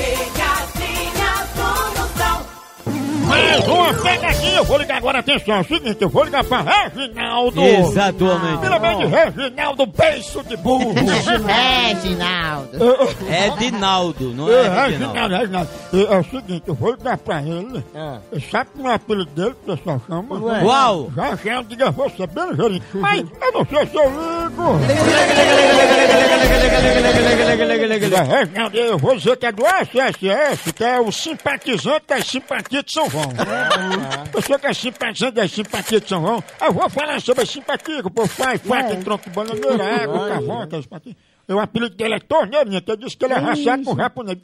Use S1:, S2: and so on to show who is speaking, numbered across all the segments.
S1: Pegadinha
S2: Mais uma pegadinha, eu vou ligar agora, atenção, é o seguinte, eu vou ligar pra Reginaldo.
S3: Exatamente.
S2: Primeiramente, Reginaldo Beiço de Burro.
S4: Reginaldo.
S3: É Dinaldo, não
S2: É,
S3: é
S2: Reginaldo,
S3: Reginaldo.
S2: Reginaldo. É, é o seguinte, eu vou ligar pra ele. Sabe como é o apelido dele, que o pessoal chama?
S3: Qual?
S2: Já, já, diga você bem ligeirinho. Mas eu não sei se eu ligo. Reginaldo, eu vou dizer que é do SSS, que é o simpatizante das simpatias de São João. Você que é simpatizante das simpatias de São João, eu vou falar sobre a simpatia, que o povo faz, faca tronco de bananeira, água, carvão, aquelas simpatia. O apelido dele é torneirinha, que ele disse que ele é raciado com japonês.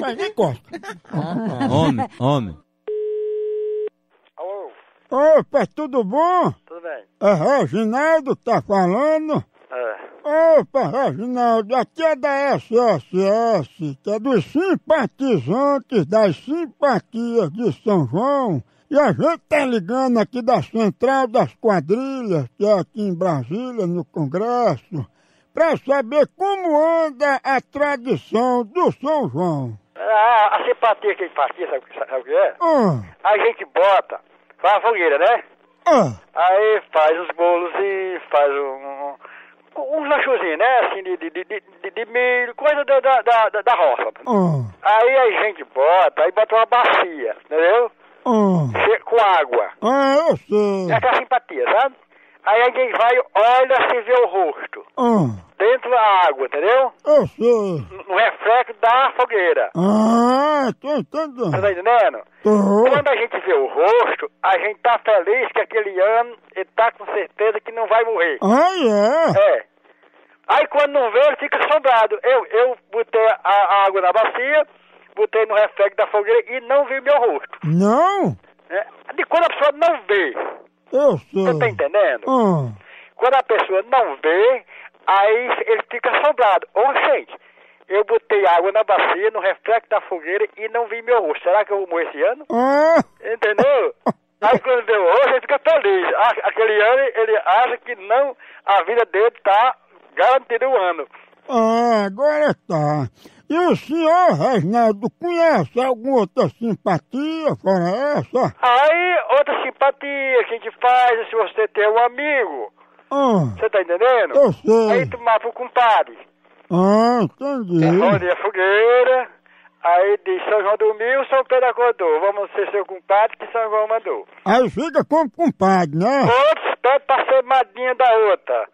S2: Mas nem gosta.
S3: Homem, homem.
S5: Alô,
S2: Opa, tudo bom?
S5: tudo bem?
S2: É Reginaldo tá falando?
S5: É,
S2: Opa, Reginaldo, aqui é da SSS, que é dos simpatizantes das simpatias de São João. E a gente tá ligando aqui da Central das Quadrilhas, que é aqui em Brasília, no Congresso, pra saber como anda a tradição do São João.
S5: a, a simpatia que a gente aqui, sabe, sabe o que é?
S2: Ah,
S5: A gente bota, faz a fogueira, né?
S2: ah,
S5: Aí faz os bolos e faz um, uns lanchozinhos, né? Assim, de, de, de, de, milho, coisa da, da, da, da roça.
S2: ah,
S5: Aí a gente bota, aí bota uma bacia, entendeu?
S2: ah.
S5: Com água.
S2: Ah, eu sei.
S5: É a simpatia, sabe? Aí a gente vai, olha se vê o rosto.
S2: Ah,
S5: Dentro da água, entendeu?
S2: eu sei.
S5: No reflexo da fogueira.
S2: Ah, tô
S5: Você
S2: entendendo.
S5: tá entendendo?
S2: Tô.
S5: Quando a gente vê o rosto, a gente tá feliz que aquele ano ele tá com certeza que não vai morrer.
S2: Ah, é?
S5: É. Aí quando não vê, ele fica assombrado. Eu, eu botei a, a água na bacia, botei no reflexo da fogueira e não vi meu rosto.
S2: Não?
S5: né? De quando a pessoa não vê,
S2: Eu sei.
S5: você tá entendendo?
S2: Ah,
S5: Quando a pessoa não vê, aí ele fica assombrado. Ô, gente, eu botei água na bacia, no reflexo da fogueira e não vi meu rosto. Será que eu vou morrer esse ano?
S2: ah,
S5: Entendeu? Aí quando o rosto, ele fica feliz. Aquele ano ele acha que não, a vida dele tá garantida o ano.
S2: ah, agora tá. E o senhor, Reginaldo, conhece alguma outra simpatia fora essa?
S5: Aí, outra simpatia que a gente faz, se você tem um amigo,
S2: Ah,
S5: você tá entendendo?
S2: eu sei.
S5: Aí tu mata o compadre.
S2: Ah, entendi.
S5: Onde a fogueira, aí diz São João dormiu, São Pedro acordou. Vamos ser seu compadre que São João mandou.
S2: Aí fica como compadre, né?
S5: Outros pedem pra ser madrinha da outra.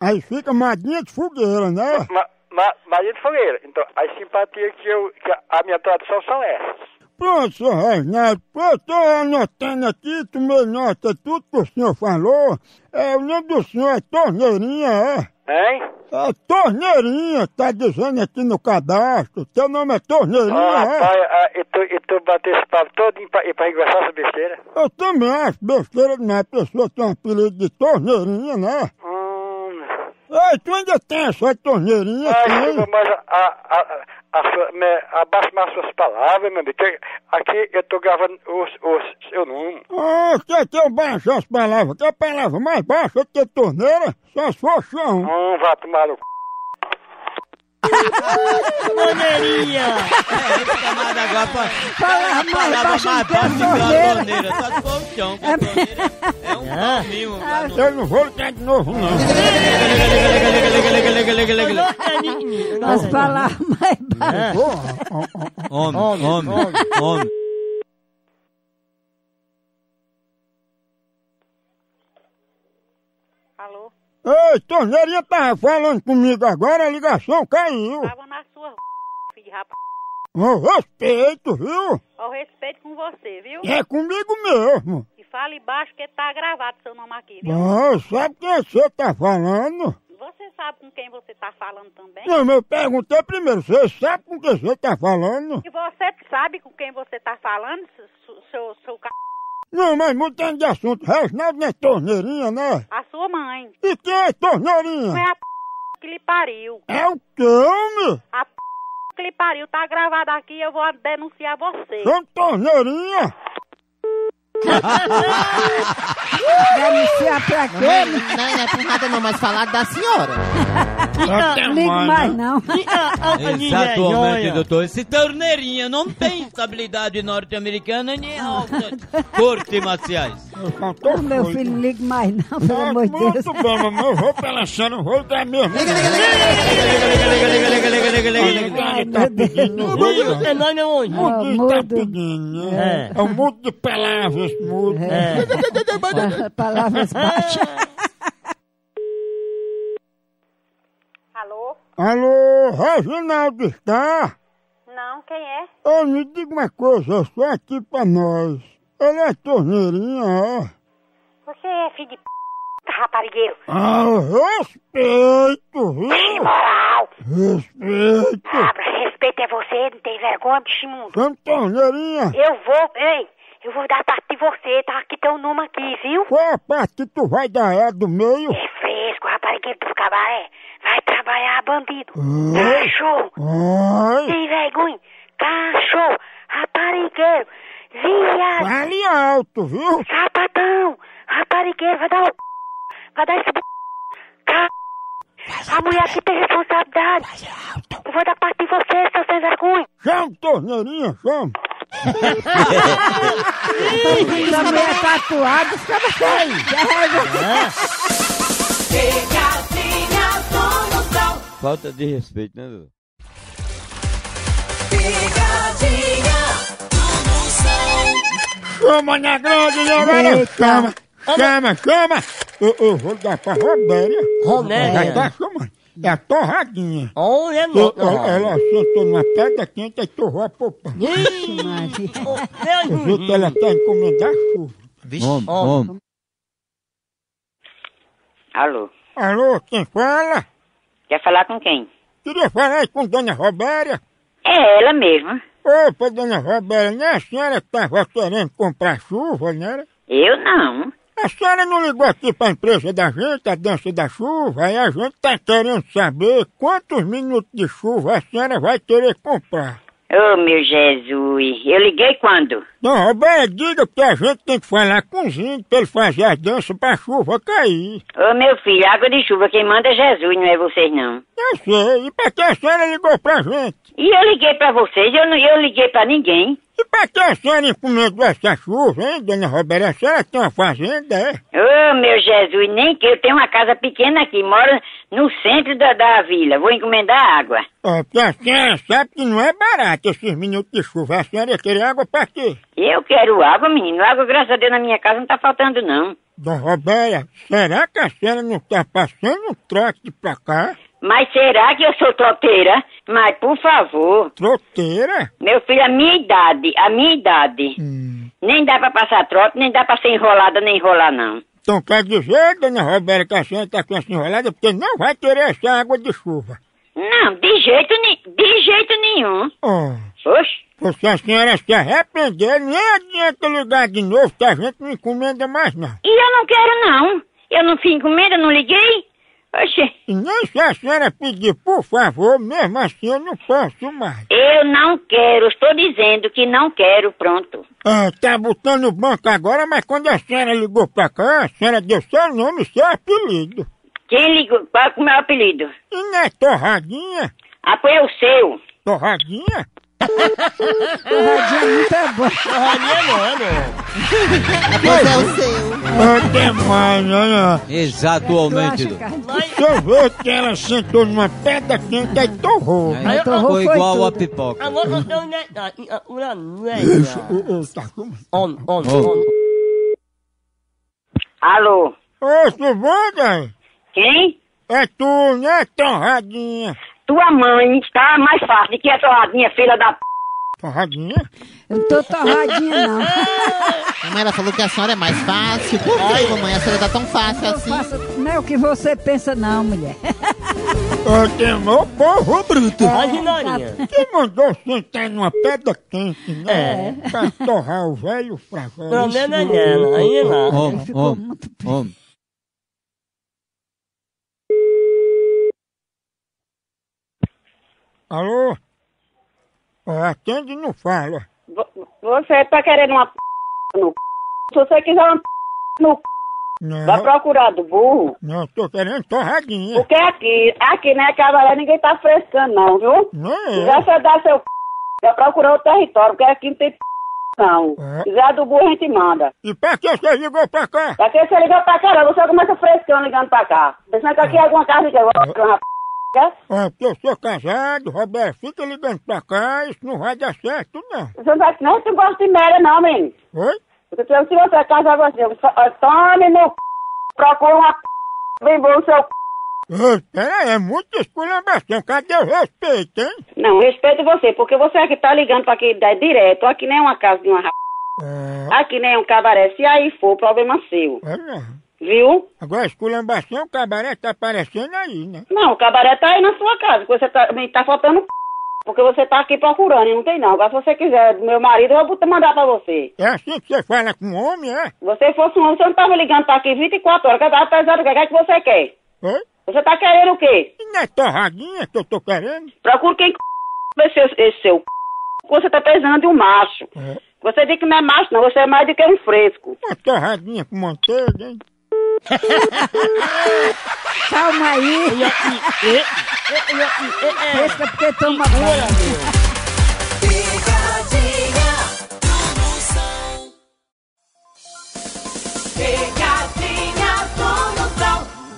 S2: Aí fica madrinha de fogueira, né?
S5: Ma, ma, madrinha de fogueira. Então, as simpatias que, eu, que a minha tradição são essas.
S2: Pronto, senhor Reginaldo, eu tô anotando aqui, tomei nota tudo que o senhor falou. É, o nome do senhor é Torneirinha, é?
S5: Hein?
S2: É Torneirinha, tá dizendo aqui no cadastro. Teu nome é Torneirinha,
S5: Ah,
S2: é?
S5: ah, e tu, e tu bater esse papo todo pra, pra engrossar essa besteira?
S2: Eu também acho besteira demais. A pessoa tem um apelido de Torneirinha, né?
S5: Hum.
S2: Ei, tu ainda tem essa Torneirinha,
S5: Ai,
S2: tem?
S5: Silvio, mas a, a, a, a sua, me, abaixe mais suas palavras, meu amigo. que Aqui eu tô gravando os, os seu nome.
S2: Ah, quer que eu baixe as palavras? Que a palavra mais baixa que torneira? Só se for chão.
S5: Hum, vá tomar no c...
S3: Chamada agora pra...
S4: Fala mais
S3: Palavra
S4: baixo
S3: mais
S4: que a torneira.
S3: Só se for o chão, que a torneira é um palminho. lá no-
S2: Eu não vou ligar de novo, não.
S4: As palavras mais baixas.
S3: Homem, homem, homem.
S6: Alô?
S2: Ei, torneirinha tava falando comigo agora, a ligação caiu.
S6: Tava na sua filho de rapaz.
S2: Com respeito, viu?
S6: Ao respeito com você, viu?
S2: É comigo mesmo.
S6: E fale baixo que tá gravado seu nome aqui, viu?
S2: Não, sabe quem você tá falando?
S6: Você sabe com quem você tá falando também?
S2: Não, eu perguntei primeiro, você sabe com quem você tá falando?
S6: E você sabe com quem você tá falando, seu, seu, seu c...
S2: Não, mas mudando de assunto, Reginaldo não é torneirinha, né?
S6: A sua mãe.
S2: E quem é torneirinha?
S6: Não é a p... que lhe pariu.
S2: É o quê, homem?
S6: A p... que lhe pariu tá gravado aqui e eu vou denunciar você.
S2: São torneirinha?
S4: Denunciar pra quê? Não, não é porrada não, mas falar da senhora.
S2: Até
S4: Ligue
S2: mais,
S4: mais
S2: né?
S4: não.
S3: Exatamente, doutor. Esse torneirinha não tem estabilidade norte-americana nem alta corte marciais.
S4: Meu filho, não ligue mais não, pelo
S2: Ah,
S4: amor de Deus.
S2: muito bem, mamãe. Eu vou pela cena, eu vou dar mesmo.
S4: Ai, meu Deus.
S7: É nós não hoje.
S2: Mudo
S4: Ah,
S2: tá
S4: mudo.
S2: pedindo, né? É o mudo de palavras, mudo.
S4: Pa- Palavras baixas.
S8: Alô?
S2: Reginaldo está?
S8: Não, quem é?
S2: Ô, me diga uma coisa, só aqui pra nós. Ele é torneirinha, é?
S8: Você é filho de p... raparigueiro.
S2: Ah, respeito, viu?
S8: Moral!
S2: Respeito.
S8: Abra, respeito é você, não tem vergonha, bicho imundo.
S2: Vamos, torneirinha.
S8: Eu vou, ei, eu vou dar parte de você, tá? Aqui tem um número aqui, viu?
S2: Qual a parte que tu vai dar é do meio?
S8: É fresco, raparigueiro do cabaré. Vai trabalhar, bandido. Cachorro. Sem vergonha. Cachorro. Raparigueiro. Viado.
S2: fale alto, viu?
S8: Sapatão. Raparigueiro. Vai dar o... Vai dar esse... A mulher aqui tem responsabilidade. Eu vou dar parte de você, seu sem vergonha.
S2: Chama, torneirinha, chama.
S4: Essa mulher tatuada, fica bem.
S9: Do Moção.
S3: Falta de respeito, né,
S9: Moção.
S2: Chama na grande, agora
S4: Eita.
S2: chama. Chama, chama. Eu, eu vou dar pra Robéria. Já
S7: Romélia.
S2: tá chamando. É a torradinha.
S7: Olha, não.
S2: ela, ela sentou numa pedra quente e torrou a popa.
S4: Maria.
S2: Eu vi que ela quer encomendar chuva.
S3: Homem, homem.
S10: Alô,
S2: Alô, quem fala?
S10: Quer falar com quem?
S2: Queria falar com Dona Robéria.
S10: É ela mesma.
S2: Opa, Dona Robéria, não é a senhora que estava querendo comprar chuva, era?
S10: Eu não.
S2: A senhora não ligou aqui para a empresa da gente, a dança da chuva, aí a gente tá querendo saber quantos minutos de chuva a senhora vai querer comprar.
S10: Oh, meu Jesus. Eu liguei quando?
S2: Não, Roberto, diga que a gente tem que falar com os índios pra ele fazer as danças pra chuva cair.
S10: Ô, meu filho, água de chuva, quem manda é Jesus, não é vocês não.
S2: Eu sei, e pra que a senhora ligou pra gente?
S10: E eu liguei pra vocês, eu não eu liguei pra ninguém.
S2: E pra que a senhora encomendou essa chuva, hein, Dona Roberta? A senhora tem uma fazenda, é?
S10: Ô, meu Jesus, nem que eu tenho uma casa pequena aqui, moro no centro da, da vila. Vou encomendar água.
S2: Ó, porque a senhora sabe que não é barato esses minutos de chuva. A senhora ia querer água pra quê?
S10: Eu quero água, menino. Água, graças a Deus, na minha casa não tá faltando, não.
S2: Dona Roberta, será que a senhora não tá passando um trote pra cá?
S10: Mas será que eu sou troteira? Mas, por favor,
S2: Troteira?
S10: meu filho, a minha idade, a minha idade.
S2: Hum.
S10: Nem dá pra passar trote, nem dá pra ser enrolada, nem enrolar, não.
S2: Então quer dizer, Dona Roberta, que a senhora tá com essa enrolada porque não vai querer essa água de chuva.
S10: Não, de jeito, de jeito nenhum.
S2: Ó,
S10: Oxe,
S2: se a senhora se arrepender, nem adianta ligar de novo que a gente não encomenda mais não.
S10: e eu não quero, não. Eu não fiz encomenda, não liguei. Oxe,
S2: E nem se a senhora pedir por favor, mesmo assim eu não posso mais.
S10: eu não quero, estou dizendo que não quero, pronto.
S2: Ah, tá botando o banco agora, mas quando a senhora ligou pra cá, a senhora deu seu nome e seu apelido.
S10: Quem ligou? Qual é o meu apelido?
S2: E não é torradinha?
S10: Ah, foi o seu.
S2: Torradinha?
S4: Torradinha muito é boa.
S7: Romélia não, é não.
S11: Pois é o seu.
S2: Demais, né?
S4: Tu
S3: Exatamente?
S7: Mas,
S2: Você vê que ela sentou numa pedra quente e torrou.
S3: Aí
S4: torrou
S3: Foi igual a pipoca.
S7: agora eu né, uma.
S2: Eu, eu, tá com...
S7: On, on,
S3: Oh.
S7: on.
S10: Alô,
S2: Ô, Silvana,
S10: quem?
S2: é tu, né, torradinha?
S10: Tua mãe está mais fácil do que a torradinha, filha da p.
S2: Torradinha?
S4: Eu não tô torradinha, não.
S11: Mamãe, ela falou que a senhora é mais fácil. Por que, mamãe? A senhora tá tão fácil
S4: Eu
S11: assim.
S4: faço, não é o que você pensa, não, mulher.
S2: Ô, queimou o povo bruto.
S7: Imaginaria.
S2: Quem mandou sentar numa pedra quente, né? Pra torrar o velho fraco.
S7: Não, não, não, não. Aí não.
S3: Homem,
S4: ficou
S3: homem,
S4: muito
S3: homem.
S2: Alô? Atende e não fala.
S10: Você tá querendo uma p no c... Se você quiser uma p no c...
S2: Não,
S12: Vai procurar do burro.
S2: não, tô querendo torradinha.
S12: Porque aqui, aqui né, cabaré, ninguém tá frescando não, viu?
S2: Não
S12: Se
S2: é.
S12: quiser você dar seu c... vai procurar o território, porque aqui não tem p... não.
S2: É.
S12: Se quiser do burro, a gente manda.
S2: E pra que você ligou pra cá?
S12: Pra que você ligou pra cá, você começa frescando ligando pra cá. Pensando que aqui é alguma casa que eu vou p... quer?
S2: Ah, porque eu sou casado, Roberto, fica ligando pra cá, isso não vai dar certo, não.
S12: Você não nem se gosta de merda não, menino.
S2: Oi?
S12: Porque se você é casado assim, você tome no c... procura uma p... vem bom seu c...
S2: Ei, Peraí, é muita esculhambação, cadê o respeito, hein?
S12: Não, respeito você, porque você aqui tá ligando pra aqui dar direto, aqui nem é uma casa de uma r...
S2: É,
S12: Aqui nem é um cabaré, se aí for, problema seu.
S2: é não.
S12: Viu?
S2: Agora, esculhambação, o cabaré tá aparecendo aí, né?
S12: Não, o cabaré tá aí na sua casa, que você tá, tá faltando p... porque você tá aqui procurando e não tem não. Agora se você quiser do meu marido, eu vou mandar pra você.
S2: É assim que você fala com homem, é?
S12: Se você fosse um homem, você não tava ligando pra aqui 24 horas, apesar do que é que você quer.
S2: Oi?
S12: Você tá querendo o quê?
S2: E não é torradinha que eu tô querendo?
S12: Procura quem c... esse, esse seu c... Você tá precisando de um macho.
S2: É.
S12: Você diz que não é macho não, você é mais do que um fresco.
S2: Uma torradinha com manteiga, hein?
S4: Calma aí. Pesca porque toma banho.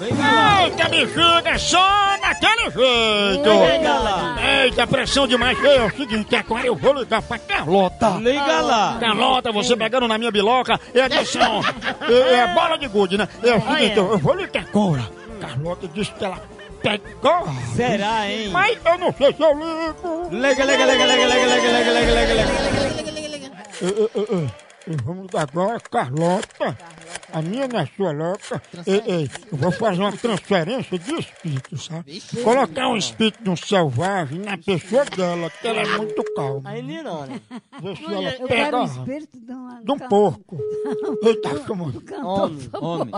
S2: Eita, bexiga, só naquele jeito!
S3: Liga lá.
S2: Eita, pressão demais. Ei, É o seguinte, agora eu vou ligar pra Carlota.
S3: Liga lá.
S2: Carlota, você pegando na minha biloca. E atenção, é, é bola de gude, né? É o seguinte, eu, vou ligar agora. Carlota disse que ela pegou.
S3: Será, hein?
S2: Mas eu não sei se eu ligo.
S3: Liga, liga, liga, liga, liga, liga, liga, liga, liga, liga.
S2: Ei, ei, ei, ei, ei, Vamos agora, Carlota. A minha não é sua louca. Ei, ei, eu vou fazer uma transferência de espírito, sabe? Colocar um espírito de um selvagem na pessoa dela, que ela é muito calma.
S13: Aí, Nina,
S2: Ver se ela
S4: Eu
S2: pega
S4: quero o espírito de uma...
S2: de um porco. Eita, chamando.
S13: Homem,
S3: Homem,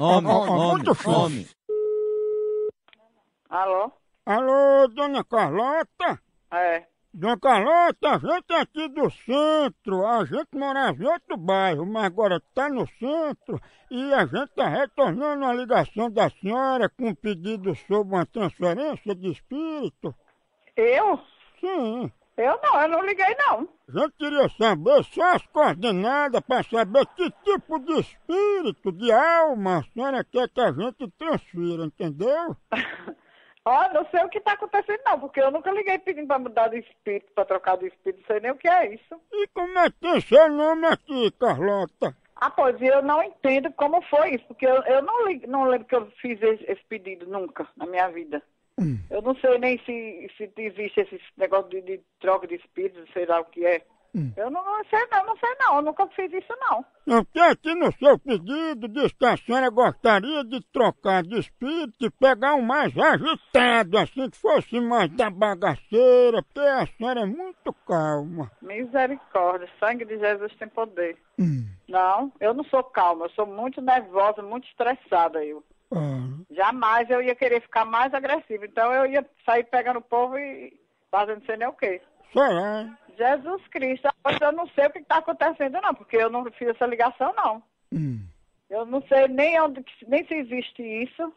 S3: homem, homem.
S12: Alô?
S2: Alô, dona Carlota?
S12: É.
S2: Dona Carlota, a gente é aqui do centro, a gente morava em outro bairro, mas agora tá no centro e a gente tá retornando uma ligação da senhora com um pedido sobre uma transferência de espírito.
S12: Eu?
S2: Sim,
S12: Eu não, eu não liguei não.
S2: a gente queria saber só as coordenadas para saber que tipo de espírito, de alma a senhora quer que a gente transfira, entendeu?
S12: Ó, não sei o que tá acontecendo não, porque eu nunca liguei pedindo pra mudar de espírito, pra trocar de espírito, não sei nem o que é isso.
S2: E como é que tem seu nome aqui, Carlota?
S12: Ah, pois eu não entendo como foi isso, porque eu, eu não, li- não lembro que eu fiz esse, esse pedido nunca na minha vida. Eu não sei nem se, se existe esse negócio de, de troca de espíritos, sei lá o que é. Eu não, não sei não, não sei não, eu nunca fiz isso não.
S2: Porque aqui no seu pedido diz que a senhora gostaria de trocar de espírito e pegar um mais agitado, assim que fosse mais da bagaceira, porque a senhora é muito calma.
S12: Misericórdia, sangue de Jesus tem poder. Não, eu não sou calma, eu sou muito nervosa, muito estressada eu.
S2: Ah,
S12: Jamais eu ia querer ficar mais agressiva, então eu ia sair pegando o povo e fazendo sei nem o quê.
S2: Será?
S12: Jesus Cristo, mas eu não sei o que está acontecendo não, porque eu não fiz essa ligação não.
S2: Hum.
S12: Eu não sei nem onde, nem se existe isso.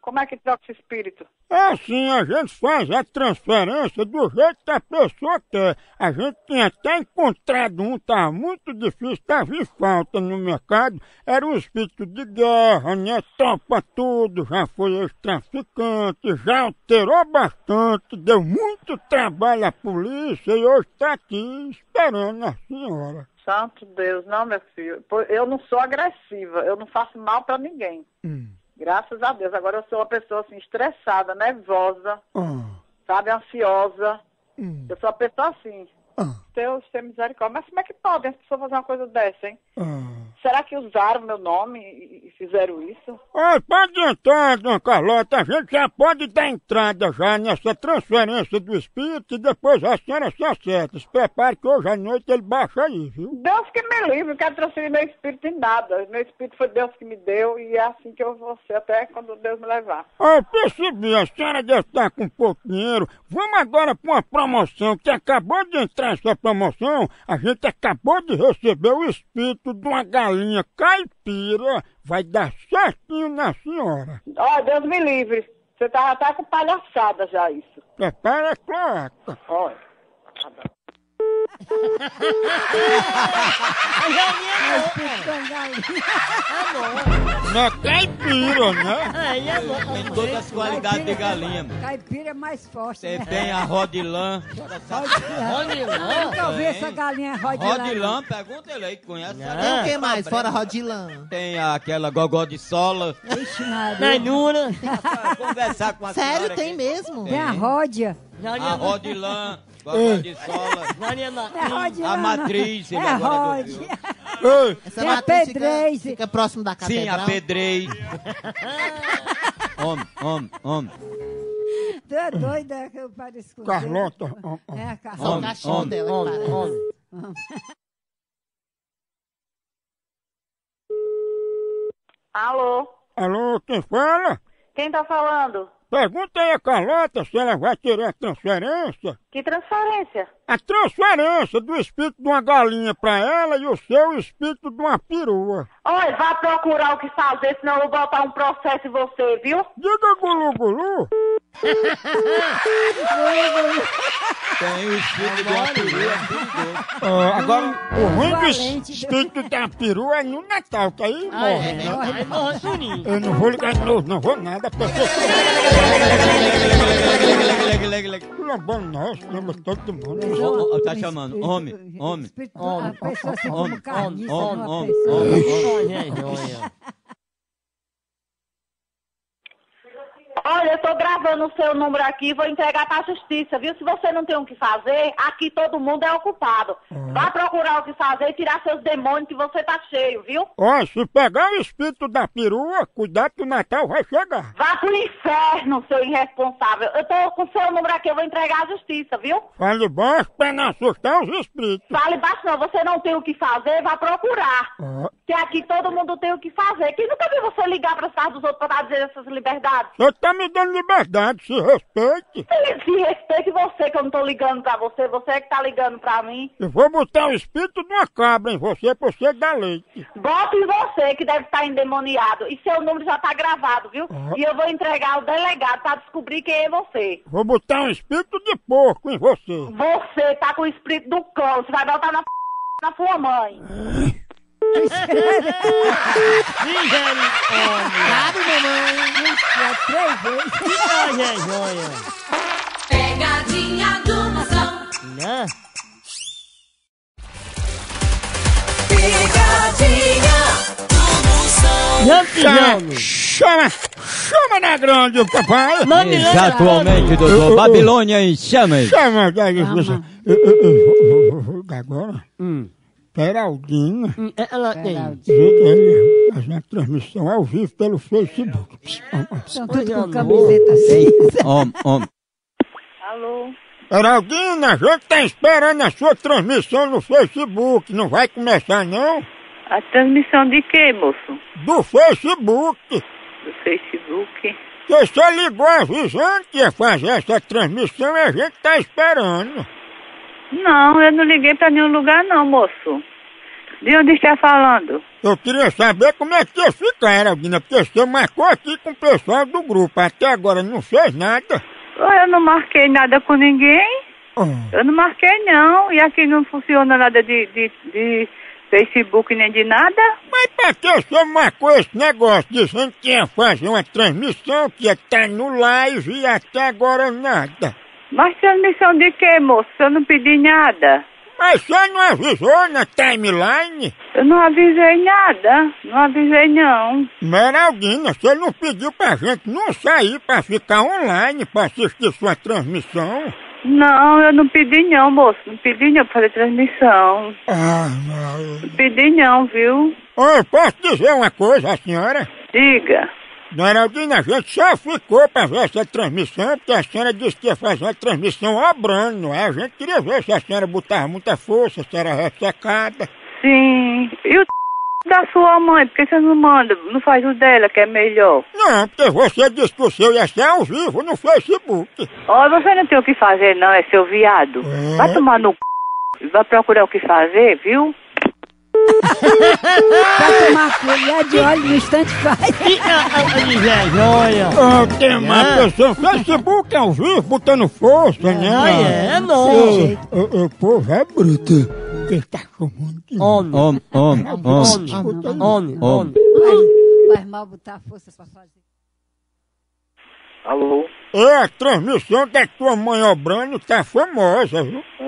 S12: Como é que troca esse espírito?
S2: É assim, a gente faz a transferência do jeito que a pessoa quer. A gente tinha até encontrado um, tá muito difícil, tava em falta no mercado. Era um espírito de guerra, né? Topa tudo, já foi ex-traficante, já alterou bastante, deu muito trabalho à polícia e hoje tá aqui esperando a senhora.
S12: Santo Deus, não, meu filho. Eu não sou agressiva, eu não faço mal pra ninguém.
S2: Hum.
S12: Graças a Deus. Agora eu sou uma pessoa assim, estressada, nervosa,
S2: Ah,
S12: sabe, ansiosa.
S2: hum,
S12: Eu sou uma pessoa assim.
S2: ah,
S12: Deus tem misericórdia. Mas como é que pode as pessoas fazer uma coisa dessa, hein?
S2: ah.
S12: Será que usaram meu nome e fizeram isso?
S2: Olha, pode entrar, dona Carlota, a gente já pode dar entrada já nessa transferência do espírito e depois a senhora se acerta. Se prepare que hoje à noite ele baixa aí, viu?
S12: Deus que me livre, não quero transferir meu espírito em nada. Meu espírito foi Deus que me deu e é assim que eu vou ser até quando Deus me levar.
S2: Ó, eu percebi, a senhora deve estar com pouco dinheiro. Vamos agora para uma promoção, que acabou de entrar essa promoção. A gente acabou de receber o espírito de uma galera galinha caipira vai dar certinho na senhora.
S12: Ó, Deus me livre. Você tá, tá com palhaçada já isso.
S2: Prepara a cloaca.
S12: Olha.
S2: Não é caipira, né?
S7: É.
S3: Tem todas as qualidades de galinha. mano.
S4: Caipira é mais forte,
S3: Você
S4: né?
S3: tem a rodilã.
S4: Eu nunca ouvi essa galinha rodilã.
S3: Rodilã, pergunta ele aí que conhece.
S11: Tem o que mais, fora Rodilã?
S3: Tem aquela gogó de sola.
S4: Ixi, Maria.
S7: Nanura.
S3: Pra conversar com a
S11: Sério,
S3: senhora
S11: tem
S3: aqui.
S11: mesmo?
S4: Tem a ródia.
S3: A rodilã, gogó de sola.
S4: É
S7: Martins.
S4: ródia.
S3: A matriz,
S4: É.
S2: Ei,
S11: Essa
S4: Tem a
S11: matriz fica,
S4: pedrez.
S11: fica próximo da
S3: Sim,
S11: catedral.
S3: a pedrez. Homem, homem, homem.
S4: Tu é doida que eu pareço com
S2: Carlota.
S4: É, a
S11: Só o
S4: Carlota.
S11: cachorro dela que
S7: Homem,
S11: parece.
S7: homem.
S12: Alô?
S2: Alô, quem fala?
S12: Quem tá falando?
S2: Pergunta aí a Carlota se ela vai querer a transferência.
S12: Que transferência?
S2: A transferência do espírito de uma galinha pra ela e o seu espírito de uma perua.
S12: Olha, vá procurar o que fazer, senão eu vou botar um processo em você, viu?
S2: Diga gulu gulu.
S3: Tem o espírito de uma perua, perigoso.
S2: Ah, agora, o ruim do espírito da perua é no Natal, que aí morre,
S11: é,
S2: né?
S7: Morre Juninho.
S2: Eu não vou ligar de novo, não vou nada, porque
S3: Leg, leg, leg.
S2: lambando nós, lamba todo mundo.
S3: Ó, ó, tá chamando. Homem, homem.
S4: A
S7: Homem,
S4: pessoa assim
S3: homem,
S4: como carniça
S3: homem,
S4: numa
S3: homem,
S4: pessoa.
S3: homem.
S7: Olha, olha.
S12: Eu tô gravando o seu número aqui, vou entregar pra justiça, viu? Se você não tem o que fazer, aqui todo mundo é ocupado. Vá procurar o que fazer e tirar seus demônios que você tá cheio, viu?
S2: Ó, se pegar o espírito da perua, cuidado que o Natal vai chegar.
S12: Vá pro inferno, seu irresponsável. Eu tô com o seu número aqui, eu vou entregar à justiça, viu?
S2: Fale baixo pra não assustar os espíritos.
S12: Fale baixo não, você não tem o que fazer, vá procurar.
S2: Ó,
S12: Que aqui todo mundo tem o que fazer. Quem nunca viu você ligar para casa dos outros para dar dizer essas liberdades?
S2: Você tá me dando liberdade, se respeite.
S12: Se, respeite você, que eu não tô ligando pra você, você é que tá ligando pra mim.
S2: Eu vou botar o espírito de uma cabra em você pra você dar leite.
S12: Bota em você, que deve estar endemoniado. E seu número já tá gravado, viu?
S2: Uhum.
S12: E eu vou entregar ao delegado pra descobrir quem é você.
S2: Vou botar um espírito de porco em você.
S12: Você tá com o espírito do cão, você vai botar na p... na sua mãe.
S11: Sabe, mamãe?
S4: É três vezes.
S7: Olha, olha.
S14: Pegadinha do Moção.
S7: Né?
S14: Pegadinha do Moção.
S7: Não
S2: Chama, chama, chama na grande, papai.
S7: Mami,
S3: Exatamente, doutor. Babilônia e chama.
S2: Chama, daí agora.
S7: Hum.
S2: Peraldinha.
S7: Hum, Ela tem.
S2: Ele faz uma transmissão ao vivo pelo Facebook.
S4: Estão todos
S7: Olha,
S4: com camiseta cinza.
S3: Homem, homem.
S12: Alô?
S2: Peraldina, a gente tá esperando a sua transmissão no Facebook. Não vai começar, não?
S15: A transmissão de quê, moço?
S2: Do Facebook.
S15: Do Facebook?
S2: Você só ligou avisando que ia fazer essa transmissão e a gente tá esperando.
S15: Não, eu não liguei pra nenhum lugar não, moço. De onde está falando?
S2: Eu queria saber como é que ia ficar, Heraldina, porque você marcou aqui com o pessoal do grupo. Até agora não fez nada.
S15: Eu não marquei nada com ninguém.
S2: Oh,
S15: Eu não marquei não. E aqui não funciona nada de, de, de Facebook nem de nada.
S2: mas pra que você marcou esse negócio dizendo que ia fazer uma transmissão, que ia estar no live e até agora nada?
S15: Mas transmissão de quê, moço? Eu não pedi nada.
S2: Mas você não avisou na timeline?
S15: Eu não avisei nada. Não avisei não.
S2: Meraldina, você não pediu pra gente não sair pra ficar online pra assistir sua transmissão?
S15: Não, eu não pedi não, moço. Não pedi não pra fazer transmissão.
S2: Ah, não.
S15: Não pedi não, viu?
S2: Eu posso dizer uma coisa, senhora?
S15: Diga.
S2: Dona Heraldina, a gente só ficou pra ver essa transmissão porque a senhora disse que ia fazer uma transmissão obrando, não é? A gente queria ver se a senhora botava muita força, se era ressecada.
S15: Sim. E o da sua mãe? Por que você não manda? Não faz o dela, que é melhor.
S2: Não, porque você disse que o seu ia ser ao vivo no Facebook.
S15: Ó, você não tem o que fazer, não, é seu viado.
S2: É?
S15: Vai tomar no c... Vai procurar o que fazer, viu?
S4: Pra tomar colher de óleo no instante faz.
S7: Que vergonha.
S2: Ah, tem uma
S7: É.
S2: pessoa, Facebook ao vivo, botando força, né?
S7: Ah, é? Não.
S2: Ô, ô, ô, povo é bruto. Ele tá chamando de
S7: Homem,
S3: Homem, homem, homem.
S7: homem, homem, homem.
S4: Faz, mal botar força pra fazer.
S16: Alô?
S2: É, a transmissão da tua mãe Obrano tá famosa, viu?
S16: Ah,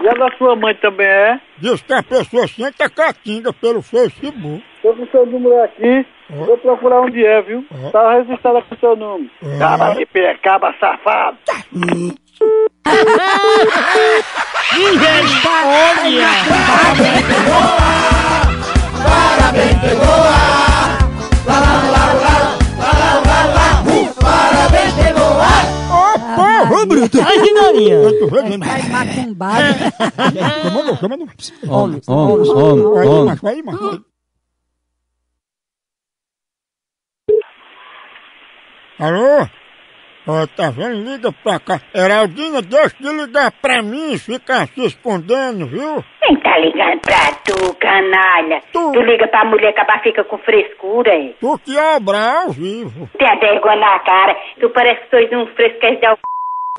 S16: e a da sua mãe também é?
S2: Diz que a pessoa senta catinga pelo Facebook.
S16: Tô com seu número aqui. Vou procurar onde é, viu? Tá registrado com seu número. Caba de pé, caba safado.
S7: Olha.
S2: Ô, povo bruto!
S7: Ai, que galinha.
S2: Eu tô vendo.
S4: Faz macumbado.
S2: Chama não, chama não.
S7: Homem,
S3: Homem, homem,
S2: Aí,
S3: homem.
S2: macho, aí, macho. Alô? Ó, tá vendo? Liga pra cá. Heraldina, deixa de ligar pra mim e ficar se escondendo, viu?
S17: Quem tá ligando pra tu, canalha?
S2: Tu.
S17: Tu liga pra mulher acabar fica com frescura, hein?
S2: Tu que obra ao vivo.
S17: Tem a vergonha na cara. Tu parece que sois um fresquez de c...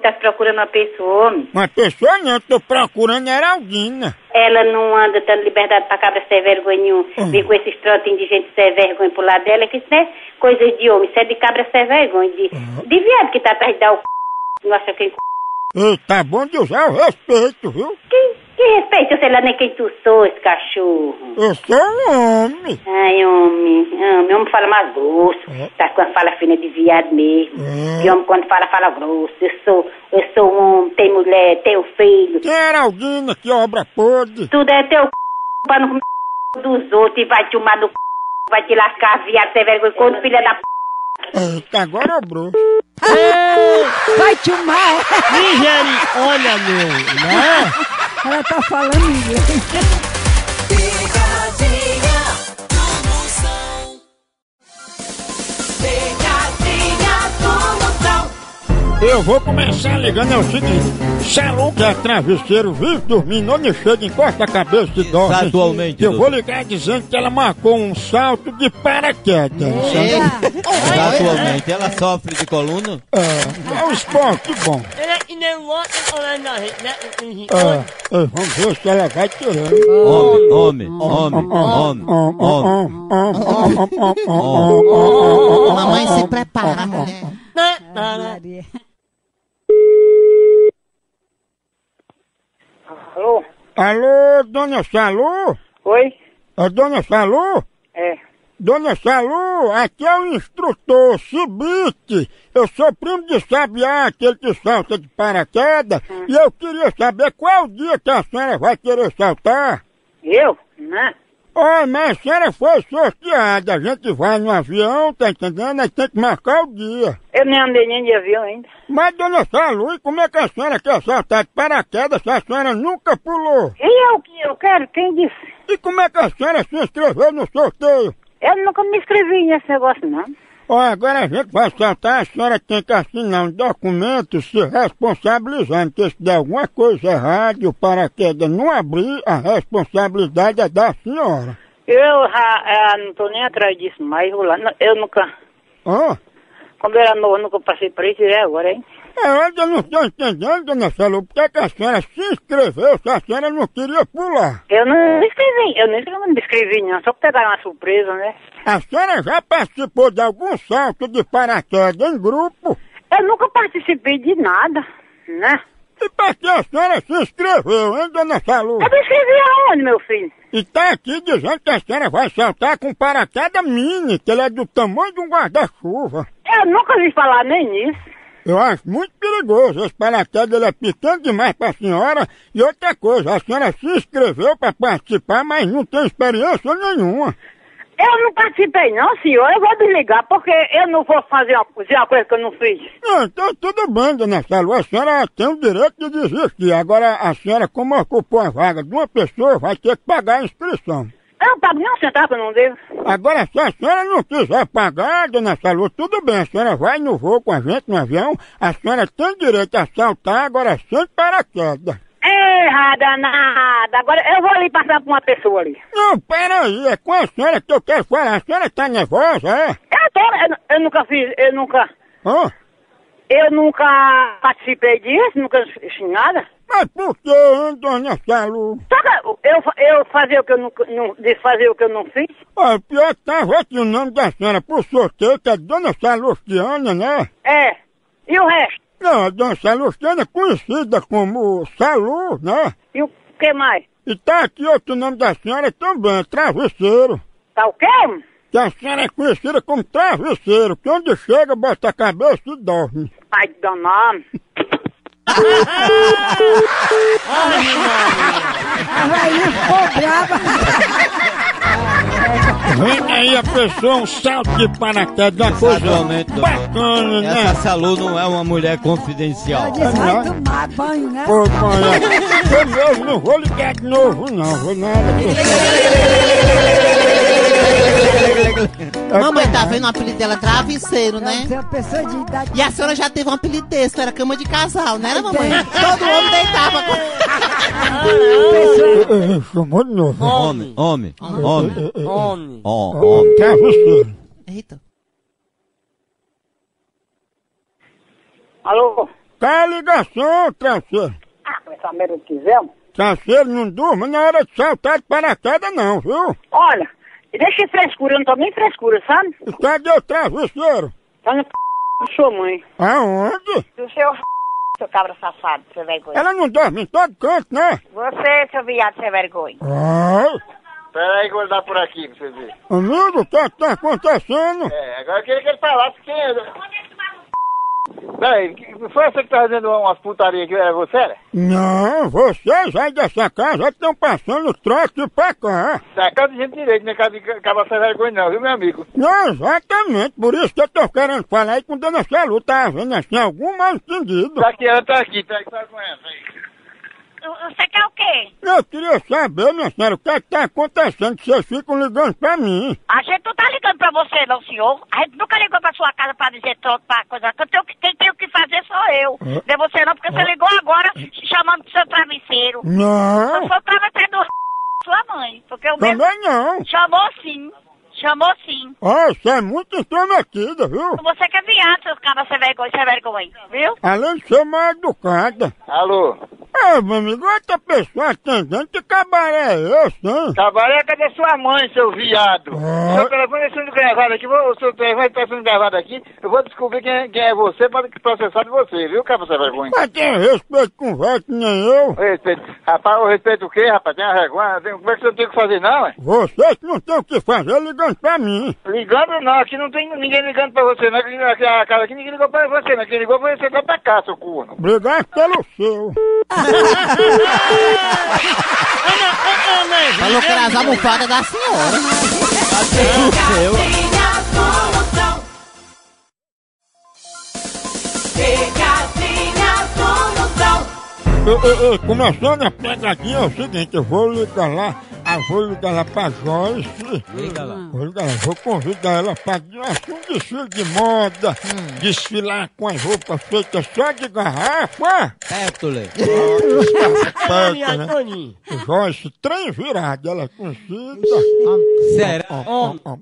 S17: Tá procurando uma pessoa, homem.
S2: Uma pessoa não, eu tô procurando Heraldina.
S17: Ela não anda dando liberdade pra cabra sem vergonha nenhum.
S2: Uhum.
S17: Vir com esses trotinhos de gente sem vergonha pro lado dela, que isso não é coisa de homem, isso é de cabra sem vergonha. De,
S2: Uhum.
S17: de viado que tá perto de dar o c... Não acha quem c...
S2: Ei, tá bom de usar o respeito, viu?
S17: Que, que respeito, eu sei lá nem quem tu sou, esse cachorro.
S2: Eu sou um homem.
S17: Ai, homem, homem, homem fala mais grosso.
S2: É.
S17: Tá com a fala fina de viado mesmo.
S2: É.
S17: E homem quando fala, fala grosso. Eu sou, eu sou um homem, tenho mulher, tenho filho.
S2: Quem é Heraldina, que obra podre?
S17: Tudo é teu c... pra não comer c... dos outros e vai te umar no c... vai te lascar, viado, sem vergonha, quando filha da p...
S2: Eita, agora obrou.
S4: Vai te umar.
S7: Misericórdia, meu. Né?
S4: Ela tá falando inglês.
S2: Eu vou começar ligando, é o seguinte. Salão que é travesseiro, vive dormindo, onde chega, encosta a cabeça e dorme.
S3: Exatamente,
S2: Eu vou ligar dizendo que ela marcou um salto de paraquedas.
S3: Atualmente ela sofre de coluna.
S2: É, é um esporte bom.
S7: É rede, né?
S2: É, é, vamos ver se ela vai tirando.
S3: Homem, homem, homem, homem, homem.
S11: Mamãe se prepara, mulher.
S7: Né? Né?
S4: Maria.
S16: Alô?
S2: Alô, dona Salu?
S16: Oi?
S2: É dona Salu?
S16: É.
S2: Dona Salu, aqui é o instrutor Cibite. Eu sou primo de Sabiá, aquele que salta de paraquedas. E eu queria saber qual é o dia que a senhora vai querer saltar.
S16: Eu? Né?
S2: Oi, mas a senhora foi sorteada. A gente vai no avião, tá entendendo? Aí tem que marcar o dia.
S16: Eu nem andei nem de avião ainda.
S2: Mas, dona Salu, como é que a senhora quer saltar de paraquedas se a senhora nunca pulou?
S17: E eu que eu quero? Quem disse?
S2: E como é que a senhora se inscreveu no sorteio?
S17: Eu nunca me inscrevi nesse negócio, não.
S2: Ó, agora a gente vai saltar, a senhora tem que assinar um documento se responsabilizando, que se der alguma coisa errada e o paraquedas não abrir, a responsabilidade é da senhora.
S17: Eu já ah, não tô nem atrás disso mais. Eu, lá, não- eu nunca,
S2: Ó,
S17: quando eu era novo, eu nunca passei por isso e é agora, hein?
S2: É, eu não estou entendendo, dona Salu, por que é que a senhora se inscreveu se a senhora não queria pular?
S17: Eu não me inscrevi, eu nem não me inscrevi não, só pra pegar uma surpresa, né?
S2: A senhora já participou de algum salto de paraquedas em grupo?
S17: Eu nunca participei de nada, né?
S2: E pra que a senhora se inscreveu, hein, dona Salu?
S17: Eu me inscrevi aonde, meu filho?
S2: E tá aqui dizendo que a senhora vai saltar com paraquedas mini, que ele é do tamanho de um guarda-chuva.
S17: Eu nunca ouvi falar nem nisso.
S2: Eu acho muito perigoso. Esse paraquedas ele é pequeno demais pra senhora. E outra coisa, a senhora se inscreveu pra participar, mas não tem experiência nenhuma.
S17: Eu não participei não, senhor. Eu vou desligar, porque eu não vou fazer uma, fazer uma coisa que eu não fiz.
S2: Não, então tudo bem, dona Salu. A senhora tem o direito de desistir. Agora, a senhora, como ocupou a vaga de uma pessoa, vai ter que pagar a inscrição.
S17: Não pago nem um centavo não devo.
S2: Agora, se a senhora não quiser pagar, dona Salu, tudo bem, a senhora vai no voo com a gente no avião, a senhora tem direito a saltar agora sem paraquedas.
S18: Errada, nada. Agora eu vou ali passar por uma pessoa ali.
S2: Não, peraí, é com a senhora que eu quero falar. A senhora tá nervosa, é?
S18: Eu tô, eu, eu nunca fiz, eu nunca,
S2: Hã?
S18: Eu nunca participei disso, nunca fiz nada.
S2: Mas por que, hein, dona Salu?
S18: Só que eu, eu fazer o que eu não, desfazer o que eu não fiz.
S2: Ó, pior que tava aqui o nome da senhora por sorteio, que é Dona Salustiana, né?
S18: É. E o resto?
S2: Não, a Dona Salustiana é conhecida como Salu, né?
S18: E o que mais?
S2: E tá aqui outro nome da senhora também, Travesseiro.
S18: Tá o quê?
S2: Que a senhora é conhecida como Travesseiro, que onde chega, bota a cabeça e dorme.
S18: Ai, danado.
S4: A velhinha ficou brava.
S2: Vem aí a pessoa, um salto de paraquedas, uma coisa
S3: Exatamente,
S2: bacana, né?
S3: Essa Salu não é uma mulher confidencial.
S4: Diz, vai tomar banho, né?
S2: Pô, conha. Eu mesmo não vou ligar de novo, não. Vou nada.
S11: Mamãe, tá vendo o apelido dela travesseiro, né?
S4: Você é uma pessoa de idade.
S11: E a senhora já teve um apelido desse, era cama de casal, né, mamãe? Todo homem deitava com...
S2: Chamou de novo.
S3: Homem, homem, homem,
S7: Homem.
S3: Homem.
S2: Travesseiro.
S11: Eita.
S18: Alô?
S2: Tá a ligação, travesseiro.
S18: Ah, essa merda que quiser.
S2: Travesseiro não durma na hora de saltar de paraquedas, não, viu?
S18: Olha, deixa de frescura, eu não tô nem frescura, sabe?
S2: E cadê o travesseiro?
S18: Tá no c... da sua mãe.
S2: Aonde?
S18: Do seu seu cabra safado, seu vergonha.
S2: Ela não dorme em todo canto, né?
S18: Você, seu viado, seu vergonha.
S2: Ai,
S19: Peraí que eu vou dar por aqui pra vocês verem.
S2: amigo, o que é que tá acontecendo?
S19: É, agora eu queria que ele falasse quem é. Peraí, foi você que tá fazendo umas putarias que era você, né?
S2: Não, vocês aí dessa casa estão passando trote pra cá.
S19: Da casa de gente direito, não é casa de acaba sem vergonha não, viu, meu amigo?
S2: Não, exatamente, por isso que eu tô querendo falar aí com Dona Salu, tá vendo assim, algum mal entendido.
S19: Tá aqui, ela tá aqui, tá, tá com essa aí.
S18: Você quer o quê?
S2: Eu queria saber, minha senhora, o que é que tá acontecendo que vocês ficam ligando pra mim.
S18: A gente não tá ligando pra você, não, senhor. A gente nunca ligou pra sua casa pra dizer troco, pra coisa. Eu tenho que- Quem tem o que fazer sou eu. Não é você não, porque você ligou agora chamando pro seu travesseiro. Eu
S2: Não,
S18: sou o travesseiro do sua mãe. Porque o meu...
S2: também não.
S18: Chamou sim. Chamou sim.
S2: Ó, isso é muito intrometida, viu?
S18: Você que é viado, seus cabas sem vergonha, sem vergonha. Viu?
S2: Além de ser mal educada.
S19: Alô?
S2: Ah, meu amigo, outra pessoa atendendo, que cabaré é esse, hein?
S19: Trabalha cadê sua mãe, seu viado?
S2: Ah.
S19: Seu telefone está sendo gravado aqui, vou- o seu telefone está sendo gravado aqui, eu vou descobrir quem, é- quem é você para processar de você, viu, cara, você vergonha?
S2: Mas tem respeito com velho que nem eu.
S19: Respeito. Rapaz, o respeito o quê, rapaz? Tem uma vergonha? Tem- Como é que você não tem o que fazer, não, é?
S2: Vocês não tem o que fazer ligando pra mim.
S19: Ligando não, aqui não tem ninguém ligando pra você, não. Aqui, aqui, a casa aqui ninguém ligou pra você, não. Quem ligou foi você lá pra cá, seu corno.
S2: Obrigado pelo seu.
S11: Falou que era as almofadas da senhora.
S20: Pegadinha do Moção. Pegadinha.
S2: Ei, ei, ei, começando a pegadinha é o seguinte, eu vou ligar lá, eu vou ligar lá pra Joyce.
S3: Liga lá.
S2: Vou ligar lá, vou convidar ela pra assim, um desfile de moda, desfilar com as roupas feitas só de garrafa.
S3: Pétole.
S2: Perto, né? Joyce, trem virado, ela é conhecida.
S3: Será?
S2: Ó, ó.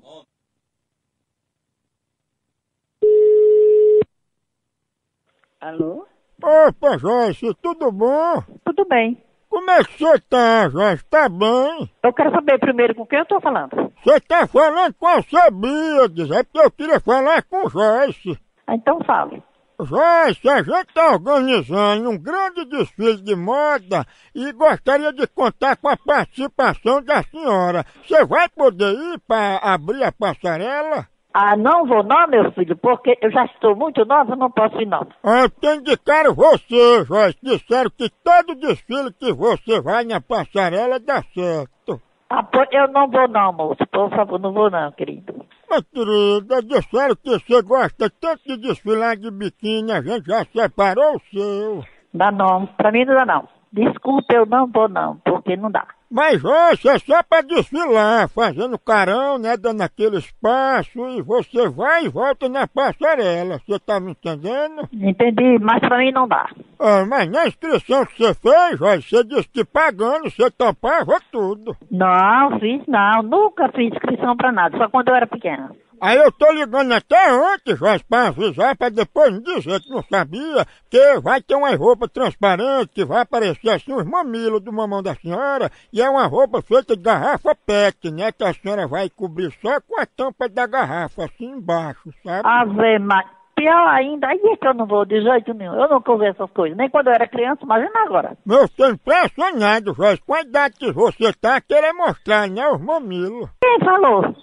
S18: Alô?
S2: Opa, Joyce, tudo bom?
S18: Tudo bem.
S2: Como é que você tá, Joyce? Tá bem?
S18: Eu quero saber primeiro com quem eu tô falando.
S2: Você tá falando com a Cebiades, é porque eu queria falar com Joyce.
S18: Então fale.
S2: Joyce, a gente tá organizando um grande desfile de moda e gostaria de contar com a participação da senhora. Você vai poder ir para abrir a passarela?
S18: Ah, não vou não, meu filho, porque eu já estou muito nova, não posso ir não.
S2: Ah, Eu indicaram você, Joyce. Disseram que todo desfile que você vai na passarela dá certo.
S18: Ah, pô, eu não vou não, moço. Por favor, não vou não, querido.
S2: Mas, querida, disseram que você gosta tanto de desfilar de biquíni, a gente já separou o seu.
S18: Dá não, pra mim não dá não. Desculpa, eu não vou não, porque não dá.
S2: Mas Joyce, é só pra desfilar, fazendo carão, né, dando aquele espaço e você vai e volta na passarela, você tá me entendendo?
S6: Entendi, mas pra mim não dá.
S2: Ah, mas na inscrição que você fez, você disse que pagando você topava tudo.
S6: Não, fiz não. Nunca fiz inscrição pra nada, só quando eu era pequena.
S2: Aí eu tô ligando até antes, Joyce, pra avisar, pra depois me dizer que não sabia, que vai ter uma roupa transparente, que vai aparecer assim os mamilos do mamão da senhora, e é uma roupa feita de garrafa PET, né, que a senhora vai cobrir só com a tampa da garrafa, assim embaixo, sabe?
S6: Ave Maria. Pior ainda, aí é que eu não vou de jeito nenhum. Eu nunca ouvi essas coisas, nem quando eu era criança, imagina agora.
S2: Meu, tô impressionado, Joyce, com a idade que você tá, querer mostrar, né, os mamilos.
S6: Quem falou?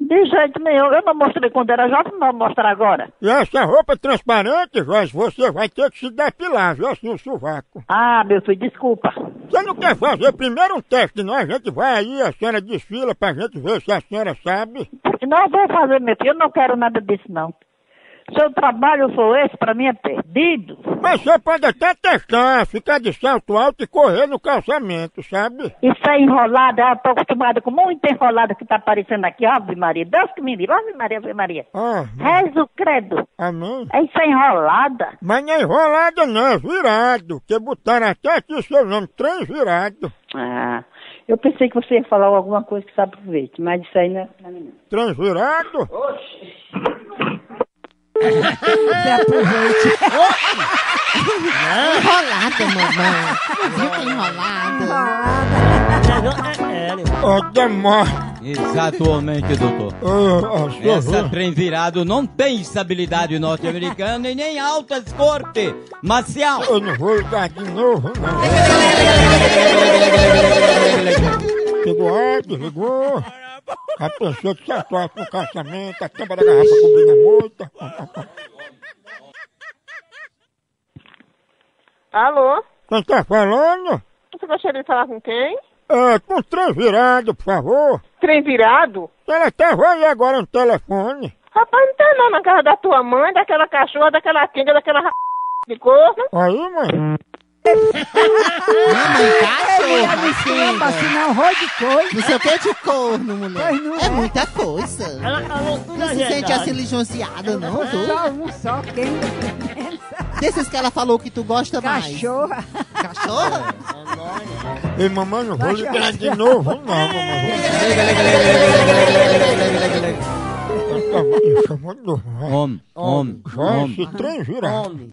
S6: De jeito nenhum. Eu não mostrei quando era jovem, não vou mostrar agora.
S2: E essa roupa transparente, Joyce, você vai ter que se depilar, viu, assim, o sovaco.
S6: Ah, meu filho, desculpa.
S2: Você não quer fazer primeiro um teste, não? A gente vai aí, a senhora desfila pra gente ver se a senhora sabe.
S6: Não vou fazer, meu filho, eu não quero nada disso, não. Se o trabalho for esse, pra mim é perdido.
S2: Mas você pode até testar, ficar de salto alto e correr no calçamento, sabe?
S6: Isso é enrolada, eu tô acostumada com muita enrolada que tá aparecendo aqui, Ave Maria. Deus que me livre, Ave Maria, Ave Maria.
S2: Ah,
S6: Rezo credo.
S2: amém.
S6: É isso é enrolada.
S2: Mas não é enrolada não, é virado, que botaram até aqui seu nome, trem virado.
S6: Ah, eu pensei que você ia falar alguma coisa que sabe proveito, mas isso aí não é pra mim, não.
S2: Trem virado?
S4: Você aproveite.
S11: Enrolada, mamãe. Viu que enrolada?
S2: Ó, demora.
S3: Exatamente, doutor.
S2: Ô, ô,
S3: Essa trem virado não tem estabilidade norte-americana e nem altas cortes marcial.
S2: Eu não vou ligar de novo, não. Chegou a desligou. A pessoa que se atuar com o calçamento, a tampa da garrafa cobrindo a moita.
S21: Alô?
S2: Quem tá falando?
S21: Você gostaria de falar com quem?
S2: É, com o trem virado, por favor.
S21: Trem virado?
S2: Ela tava aí agora no telefone.
S21: Rapaz, não tá não na casa da tua mãe, daquela cachorra, daquela quenga, daquela de corno.
S2: Aí, mãe.
S11: Mamãe, cachorra.
S4: Senão roi de coisa.
S11: Não sei o que de corno, mulher.
S4: Pois não
S11: é,
S4: é.
S11: muita coisa. Não se sente assim lisonjeada, não, tu?
S4: Só um só, quem
S11: Desses que ela falou que tu gosta mais.
S4: Cachorra.
S11: Cachorra?
S2: Ei, mamãe, não vou ligar de novo, não, mamãe. Isso é muito
S3: Homem, homem,
S2: Joyce,
S3: homem.
S2: virado.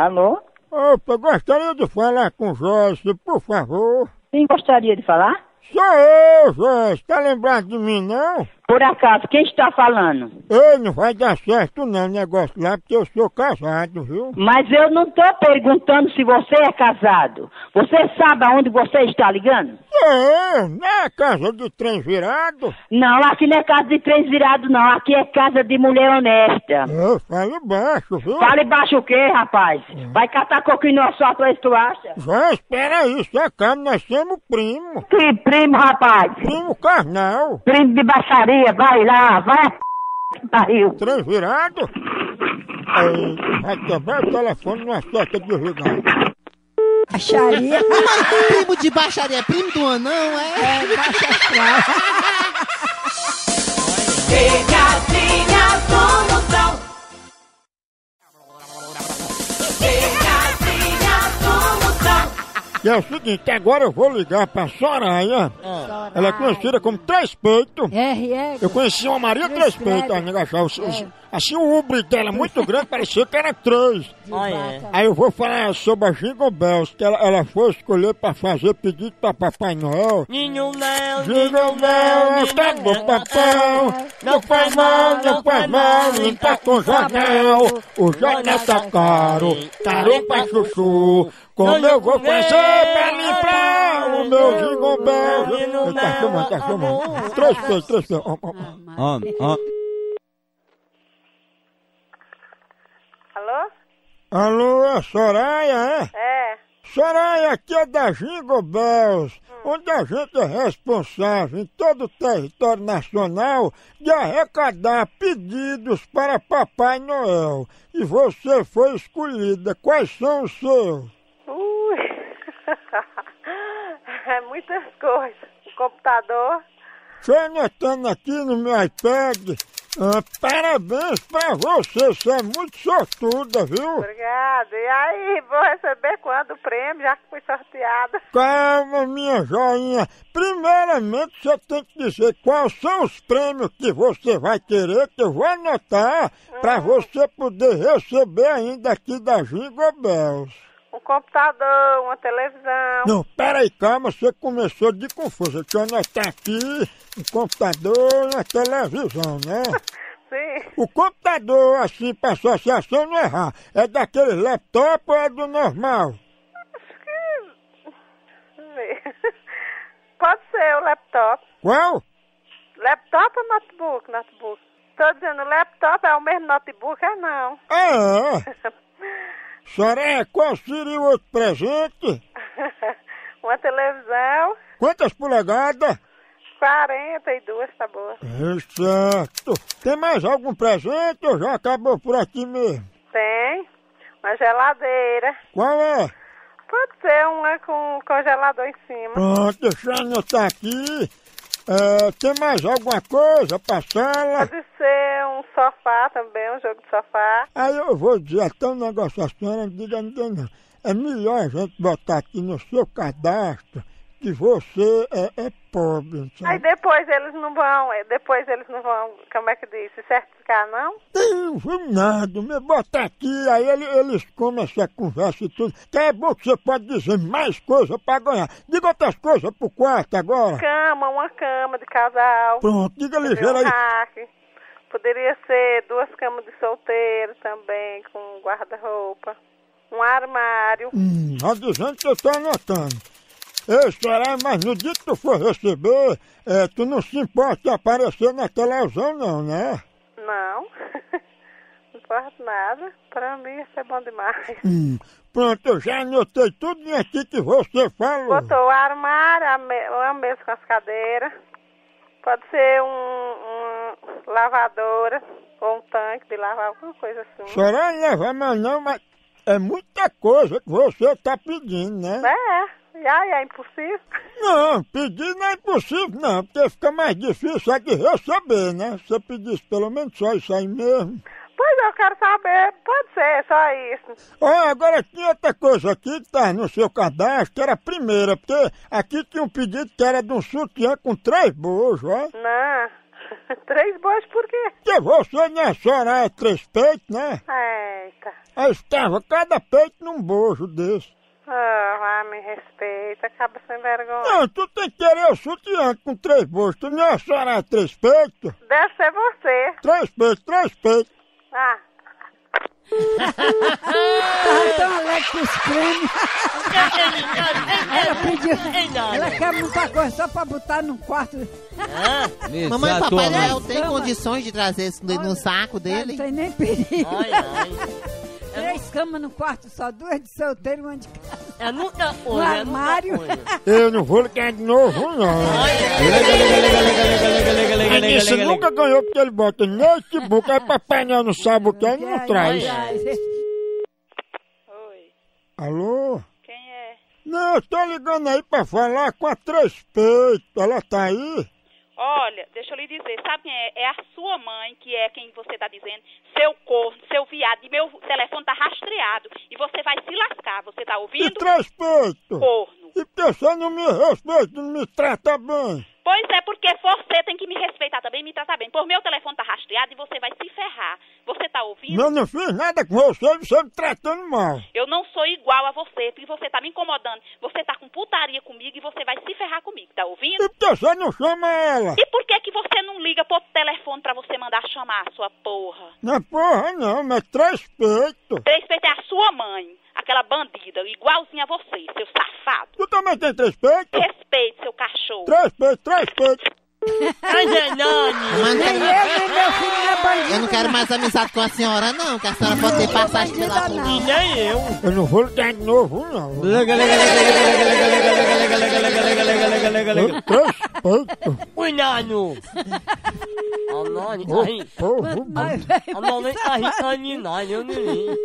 S6: Alô?
S2: Opa, gostaria de falar com Joyce, por favor.
S6: Quem gostaria de falar?
S2: Sou eu, Joyce. Tá lembrado de mim, não?
S6: Por acaso, quem está falando?
S2: Ei, não vai dar certo não negócio lá, porque eu sou casado, viu?
S6: Mas eu não tô perguntando se você é casado. Você sabe aonde você está ligando?
S2: É, não é casa de trem virado?
S6: Não, aqui não é casa de três virados, não. Aqui é casa de mulher honesta.
S2: Eu falo baixo, viu?
S6: Fale baixo o quê, rapaz? Vai catar coquinho no asfalto, é isso tu acha?
S2: Já espera aí, se acaba, nós somos primo.
S6: Que primo, rapaz?
S2: Primo carnal.
S6: Primo de baixaria, vai lá, vai a p... que pariu.
S2: Trem virado? Aí, vai quebrar o telefone numa certa desligada.
S4: Baixaria.
S11: Mamãe, primo de baixaria, primo do anão, é?
S4: É, baixa.
S1: Pegadinha do
S2: E é o seguinte, agora eu vou ligar pra Soraya. Ela é conhecida como Três Peitos.
S4: R, é.
S2: Eu conheci uma Maria Três Peitos, a nega assim o ubre dela muito grande, parecia que era três. Aí eu vou falar sobre a Jingle Bells, que ela, ela foi escolher pra fazer pedido pra Papai Noel.
S1: Ninho Léo,
S2: Jingle Bells, pega o papel, não faz mal, não faz mal, limpa com jornal. O jornal tá caro, caro pra chuchu. Como eu vou fazer pra limpar o meu? Ele Tá chamando, tá chamando. Três peitos, três.
S3: Homem, homem.
S21: Alô?
S2: Alô, é Soraya, é?
S21: É.
S2: Soraya, aqui é da Jingle Bells, onde a gente é responsável em todo o território nacional de arrecadar pedidos para Papai Noel. E você foi escolhida. Quais são os seus?
S21: Ui. é muitas coisas. O computador.
S2: Estou anotando aqui no meu iPad. Ah, parabéns pra você, você é muito sortuda, viu?
S21: Obrigada. E aí, vou receber quando o prêmio, já que fui sorteada?
S2: Calma, minha joinha. Primeiramente, você tem que dizer quais são os prêmios que você vai querer, que eu vou anotar, pra você poder receber ainda aqui da Jingle Bells.
S21: Um computador, uma televisão.
S2: Não, peraí, calma, você começou de confuso. Deixa eu anotar aqui um computador e uma televisão, né?
S21: Sim.
S2: O computador, assim, pra associação não errar, é daquele laptop ou é do normal?
S21: Pode ser o laptop.
S2: Qual?
S21: Laptop ou notebook? Notebook. Tô dizendo, laptop é o mesmo notebook? É não.
S2: Ah, é. Soraya, qual seria o outro presente?
S21: uma televisão,
S2: Quantas polegadas?
S21: 42, tá boa.
S2: É certo. Tem mais algum presente ou já acabou por aqui mesmo?
S21: Tem. Uma geladeira.
S2: Qual é?
S21: Pode ser uma com congelador em cima.
S2: Pronto, deixa eu anotar aqui. É, tem mais alguma coisa pra sala?
S21: Pode ser um sofá também, um jogo de sofá.
S2: Aí eu vou dizer até um negócio, a senhora não diga ninguém não. É melhor a gente botar aqui no seu cadastro que você é, é pobre,
S21: Aí
S2: sabe?
S21: depois eles não vão, eh, depois eles não vão, como é que diz, se certificar não?
S2: Não, vou nada, me bota aqui, aí ele- eles comem essa conversa e tudo. Que é bom que você pode dizer mais coisas pra ganhar. Diga outras coisas pro quarto agora.
S21: Cama, uma cama de casal.
S2: Pronto, diga
S21: um
S2: aí.
S21: rack. Poderia ser duas camas de solteiro também, com guarda-roupa. Um armário.
S2: Hum, ó, dizendo que eu tô anotando. Ei, Soraya, mas no dia que tu for receber, é, tu não se importa de aparecer na televisão não, né?
S21: Não. não importa nada. Pra mim isso é bom demais.
S2: Hum, pronto, eu já anotei tudo aqui que você falou.
S21: Botou o armário, a me uma mesa com as cadeiras. Pode ser um, um lavadora ou um tanque de lavar, alguma coisa assim.
S2: Soraya mais não, mas é muita coisa que você tá pedindo, né?
S21: É, e aí é impossível.
S2: Não, pedir não é impossível não, porque fica mais difícil é de receber, né? Se você pedisse pelo menos só isso aí mesmo.
S21: Pois eu quero saber, pode ser, só isso.
S2: Ó, agora tinha outra coisa aqui que tá no seu cadastro, que era a primeira, porque aqui tinha um pedido que era de um sutiã com três bojos, ó.
S21: Não. Três boas por quê?
S2: Porque você, né, é três peitos, né?
S21: Eita.
S2: Aí estava cada peito num bojo desse.
S21: Ah, vai, me respeita, acaba sem vergonha.
S2: Não, tu tem que querer o sutiã com três bojos. Tu não é a Soraya três peitos?
S21: Deve ser você.
S2: Três peitos, três peitos.
S21: Ah.
S4: Tava tão alegre com os prêmios. Ela pediu. Ela quer muita coisa só pra botar no quarto.
S11: Mamãe e Papai. Noel tem condições de trazer isso no, saco
S4: Não
S11: dele?
S4: tem nem perigo.
S1: Ai, ai.
S4: Três camas no quarto só, duas de solteiro e uma de casa.
S1: É muita
S4: No
S1: coisa, é muita
S4: armário.
S2: Eu não vou ligar de novo, não. Aí Isso nunca ganhou porque ele bota notebook, aí Papai Noel não sabe o que é, não traz.
S21: Oi,
S2: Alô?
S21: quem é?
S2: Não, eu tô ligando aí pra falar com a Três Peitos. Ela tá aí?
S22: Olha, deixa eu lhe dizer, sabe quem é? É a sua mãe, que é quem você tá dizendo, seu corno, e meu telefone tá rastreado. E você vai se lascar, você tá ouvindo?
S2: Peitos?
S22: Corno.
S2: E porque você não me respeita, não me trata bem?
S22: Pois é, porque você tem que me respeitar também e me tratar bem. Por meu telefone tá rastreado e você vai se ferrar. Você tá ouvindo?
S2: Eu não fiz nada com você, você me tratando mal.
S22: Eu não sou igual a você, porque você tá me incomodando. Você tá com putaria comigo e você vai se ferrar comigo, tá ouvindo?
S2: E porque você não chama ela?
S22: E por que que você não liga pro telefone pra você mandar chamar, sua porra?
S2: Não é porra não, mas Três Peitos.
S22: Respeita é a sua mãe, aquela bandida, igualzinha a você, seu safado.
S2: Tu também tem Três Peitos?
S22: Respeite, seu cachorro.
S2: Três Peitos, Três Peitos.
S1: Ai, Zanoni.
S4: Nem eu, nem meu filho não é bandido.
S11: Eu não quero mais amizade com a senhora, não, que a senhora pode ter passagem pela rua.
S7: Nem eu.
S2: Eu não vou ligar de novo, não. Respeito.
S7: Cuidado. Anani,
S2: Ô,
S7: aí.
S2: povo bom.
S7: Anani, aí, aí, eu nem.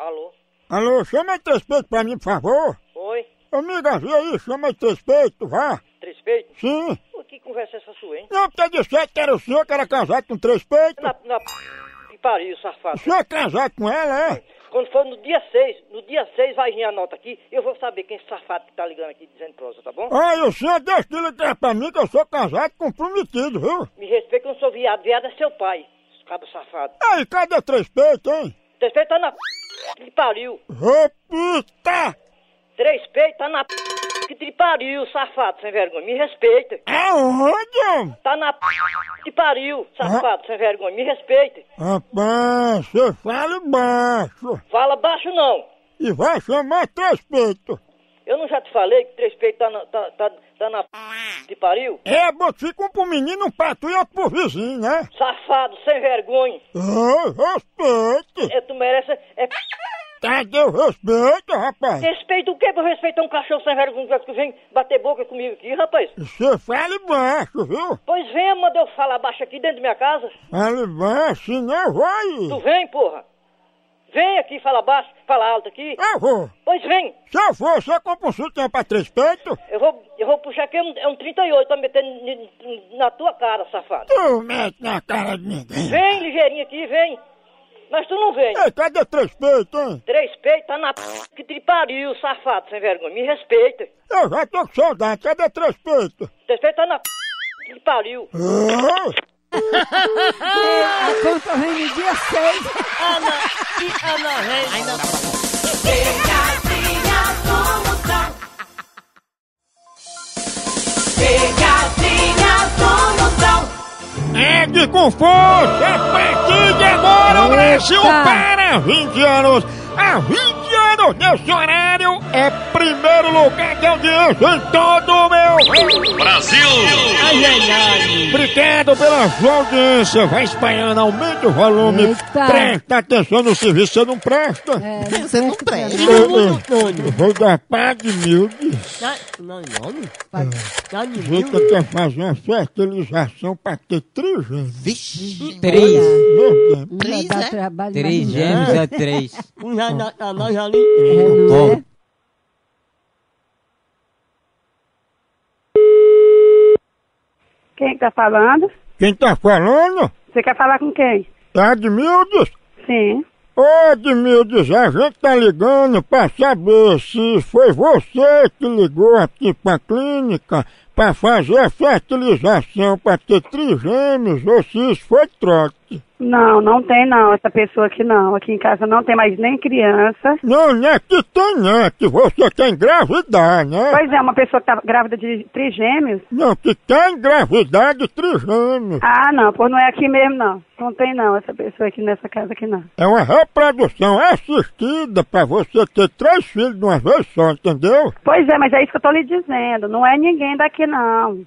S23: Alô?
S2: Alô, chama esse respeito pra mim, por favor.
S23: Oi?
S2: Amiga, vê aí, chama esse respeito, vá.
S23: Três peitos?
S2: Sim.
S23: Pô, Que conversa é essa sua, hein?
S2: Não, porque disse que era o senhor que era casado com três peitos.
S23: Na, na... Que pariu, safado.
S2: O senhor é casado com ela, é?
S23: Quando for no dia 6, no dia 6 vai vir a nota aqui, eu vou saber quem é esse safado que tá ligando aqui dizendo prosa, tá bom?
S2: Olha, o senhor deixa de ligar pra mim que eu sou casado comprometido, viu?
S23: Me respeita eu não sou viado, viado é seu pai, cabo safado.
S2: Aí, cadê três peitos, hein?
S23: Três peitos tá na que pariu.
S2: Repita!
S23: Três peitos tá na que te pariu, safado, sem vergonha. Me respeita.
S2: Aonde?
S23: Tá na que pariu, safado, sem vergonha. Me respeita.
S2: Rapaz, você fala baixo.
S23: Fala baixo não.
S2: E vai chamar três peitos.
S23: Eu não já te falei que três peitos tá na, tá, tá, tá na que pariu?
S2: É, botico um pro menino, um pra tu e outro pro vizinho, né?
S23: Safado, sem vergonha.
S2: Ai, respeite.
S23: É, tu merece... É...
S2: Cadê o respeito, rapaz?
S23: Respeito o quê pra respeitar um cachorro sem vergonha que vem bater boca comigo aqui, rapaz?
S2: Você fala baixo, viu?
S23: Pois venha, manda eu falar baixo aqui dentro da minha casa.
S2: Fala baixo, senão vai.
S23: Tu vem, porra. Vem aqui, fala baixo, fala alto aqui.
S2: Eu vou.
S23: Pois vem.
S2: Se eu for, você compra um sutiã pra três peitos?
S23: Eu vou, eu vou puxar aqui um, é um 38 pra meter n- n- na tua cara, safado.
S2: Tu mete na cara de ninguém.
S23: Vem ligeirinho aqui, vem. Mas tu não vem.
S2: Ei, cadê três peitos, hein?
S23: Três peitos tá na p... que te pariu, safado, sem vergonha. Me respeita.
S2: Eu já tô com saudade, cadê três peitos?
S23: Três peitos tá na p... que te pariu.
S2: Ah,
S4: A conta vem no dia 6.
S7: Ana, e Ana Reis.
S24: Pegadinha do Moção. Pegadinha do Moção.
S2: Ed com força, a partir de agora o Brasil para 20 anos. Há 20 anos nesse horário é primeiro lugar de audiência em todo o meu
S25: Brasil!
S7: Ai, ai, ai.
S2: Obrigado pela sua audiência. Vai espalhando, aumente o volume.
S4: Eita.
S2: Presta atenção no serviço, você não presta.
S4: É,
S11: Você não presta.
S2: Eu vou dar pá de mildes.
S7: Tá, não, não. Tá
S2: Você quer fazer uma fertilização para ter.
S11: Vixe.
S7: Três.
S2: Deus.
S4: Não
S11: Três,
S4: dá
S11: é?
S4: trabalho
S7: Três gêmeos é três. Um já dá, tá nós ali.
S4: É, não é?
S26: Quem tá falando?
S2: Quem tá falando?
S26: Você quer falar com quem?
S2: É Admildes?
S26: Sim.
S2: Ô Admildes, a gente tá ligando pra saber se foi você que ligou aqui pra clínica pra fazer a fertilização pra ter trigêmeos ou se isso foi trote.
S26: Não, não tem não, essa pessoa aqui não. Aqui em casa não tem mais nem criança.
S2: Não, não é que tem, não, é que você quer engravidar, né?
S26: Pois é, uma pessoa que tá grávida de trigêmeos.
S2: Não, que quer engravidar de trigêmeos.
S26: Ah, não, pois não é aqui mesmo não. Não tem não, essa pessoa aqui nessa casa aqui não.
S2: É uma reprodução assistida pra você ter três filhos de uma vez só, entendeu?
S26: Pois é, mas é isso que eu tô lhe dizendo. Não é ninguém daqui não.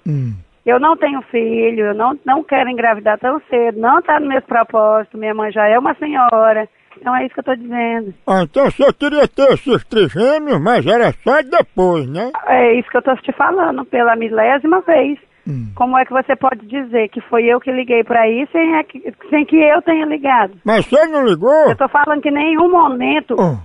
S26: Eu não tenho filho, eu não, não quero engravidar tão cedo. Não tá no meu propósito. Minha mãe já é uma senhora. Então é isso que eu tô dizendo.
S2: Ah, então você queria ter esses trigêmeos, mas era só depois, né?
S26: É isso que eu tô te falando pela milésima vez. Como é que você pode dizer que foi eu que liguei pra aí sem, é que- sem que eu tenha ligado?
S2: Mas você não ligou?
S26: Eu tô falando que nenhum momento,
S2: Oh.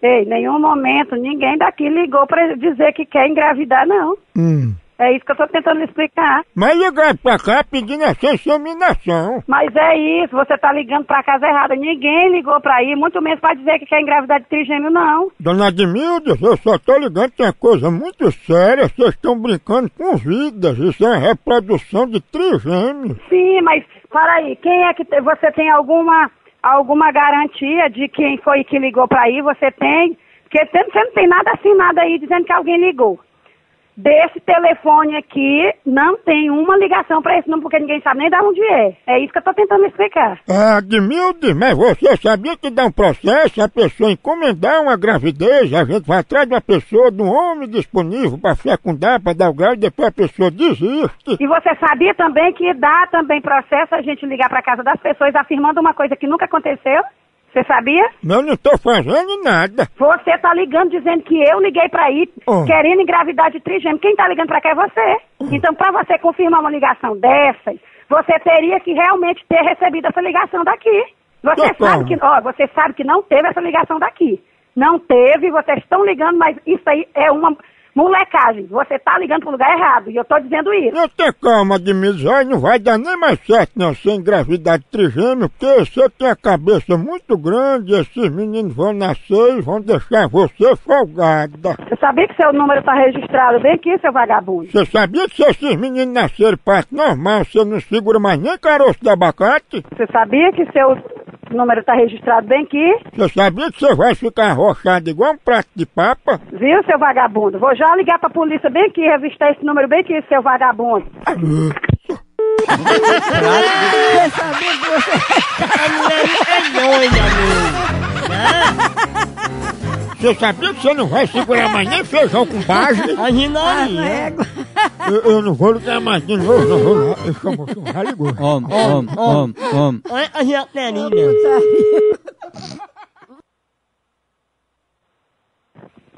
S26: ei, nenhum momento ninguém daqui ligou pra dizer que quer engravidar, não.
S2: Hum.
S26: É isso que eu tô tentando explicar.
S2: Mas ligaram pra cá pedindo essa inseminação.
S26: Mas é isso, você tá ligando pra casa errada. Ninguém ligou pra aí, muito menos pra dizer que quer engravidar de trigêmeo, não.
S2: Dona Admildes, eu só tô ligando é uma coisa muito séria. Vocês estão brincando com vidas. Isso é reprodução de trigêmeos.
S26: Sim, mas para aí, quem é que te- você tem alguma alguma garantia de quem foi que ligou pra aí? Você tem? Porque você você não tem nada assim, nada aí dizendo que alguém ligou. Desse telefone aqui não tem uma ligação pra esse número, porque ninguém sabe nem de onde é. É isso que eu tô tentando explicar.
S2: Ah, Admilde, mas você sabia que dá um processo a pessoa encomendar uma gravidez, a gente vai atrás de uma pessoa, de um homem disponível para fecundar, para dar o grau, e depois a pessoa desiste.
S26: E você sabia também que dá também processo a gente ligar pra casa das pessoas afirmando uma coisa que nunca aconteceu? Você sabia?
S2: Eu não tô fazendo nada.
S26: Você tá ligando dizendo que eu liguei pra aí
S2: Oh.
S26: querendo engravidar de trigêmeo. Quem tá ligando pra cá é você. Então, pra você confirmar uma ligação dessas, você teria que realmente ter recebido essa ligação daqui. Você
S2: Doutor.
S26: sabe que, ó, você sabe que não teve essa ligação daqui. Não teve, vocês estão ligando, mas isso aí é uma molecagem. Você tá ligando pro lugar errado. E eu tô dizendo isso.
S2: Não tem calma, Admilde, olha, não vai dar nem mais certo não ser engravidar de trigêmeo, porque você tem a cabeça muito grande, esses meninos vão nascer e vão deixar você folgada.
S26: Você sabia que seu número tá registrado bem aqui, seu vagabundo?
S2: Você sabia que se esses meninos nascerem parte normal, você não segura mais nem caroço de abacate?
S26: Você sabia que seu número tá registrado bem aqui?
S2: Você sabia que você vai ficar arrochado igual um prato de papa?
S26: Viu, seu vagabundo? Vou já ligar pra polícia bem aqui, revistar esse número bem aqui, seu vagabundo.
S4: Você sabia que você...
S7: A mulher é
S2: Você sabia que você não vai segurar mais nem feijão com bagem?
S7: A Ginaria.
S4: Égua.
S2: Eu, eu não vou ligar mais de novo, não vou não. Eu chamo o ligou.
S3: Homem, homem, homem, homem.
S7: Olha a Jaterina.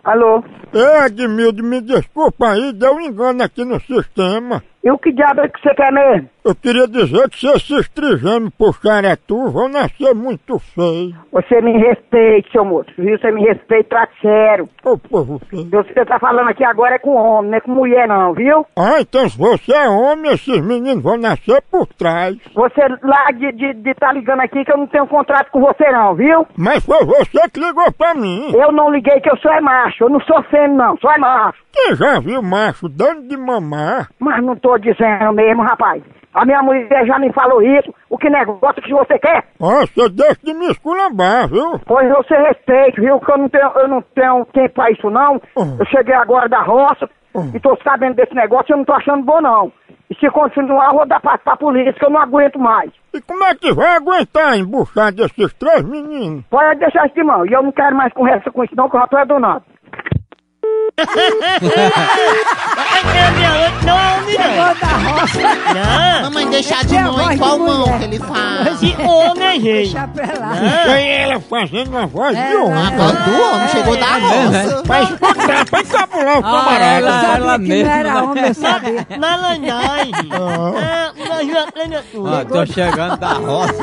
S27: Alô?
S2: Ei, Admilde, me desculpa aí, deu um engano aqui no sistema.
S27: E o que diabo é que você quer mesmo?
S2: Eu queria dizer que se esses trigêmeos puxarem a tu, vão nascer muito feio.
S27: Você me respeite, seu moço, viu? Você me respeita, trate sério.
S2: Ô, povo feio.
S27: Você tá falando aqui agora é com homem, não é com mulher não, viu?
S2: Ah, então se você é homem, esses meninos vão nascer por trás.
S27: Você lá de, de, de tá ligando aqui que eu não tenho contrato com você não, viu?
S2: Mas foi você que ligou pra mim.
S27: Eu não liguei que eu sou é macho, eu não sou fêmea não, sou é macho.
S2: Quem já viu macho dando de mamar?
S27: Mas não tô dizendo mesmo, rapaz. A minha mulher já me falou isso, o que negócio que você quer?
S2: Ó, você deixa de me esculambar, viu?
S27: Pois você respeite, viu? Que eu não tenho, eu não tenho tempo pra isso não. Eu cheguei agora da roça e tô sabendo desse negócio e eu não tô achando bom não. E se continuar, eu vou dar pra, pra polícia que eu não aguento mais.
S2: E como é que vai aguentar embuchar desses três meninos?
S27: Pode deixar isso de mão. E eu não quero mais conversa com isso não, que eu já tô é do nada.
S7: Não é homem,
S4: Chegou da roça.
S7: não.
S11: Mamãe, deixar de mão em qual mão que ele fala?
S7: De homem, gente.
S4: Deixa pra lá.
S2: É ela fazendo uma voz
S4: É,
S2: de homem.
S11: A voz do homem chegou da roça.
S2: Pra escutar, pra encabular o camarada.
S3: ela- mesma,
S4: não era homem, eu sabia.
S7: Na Jaterina tudo.
S3: Ó, tô chegando da roça.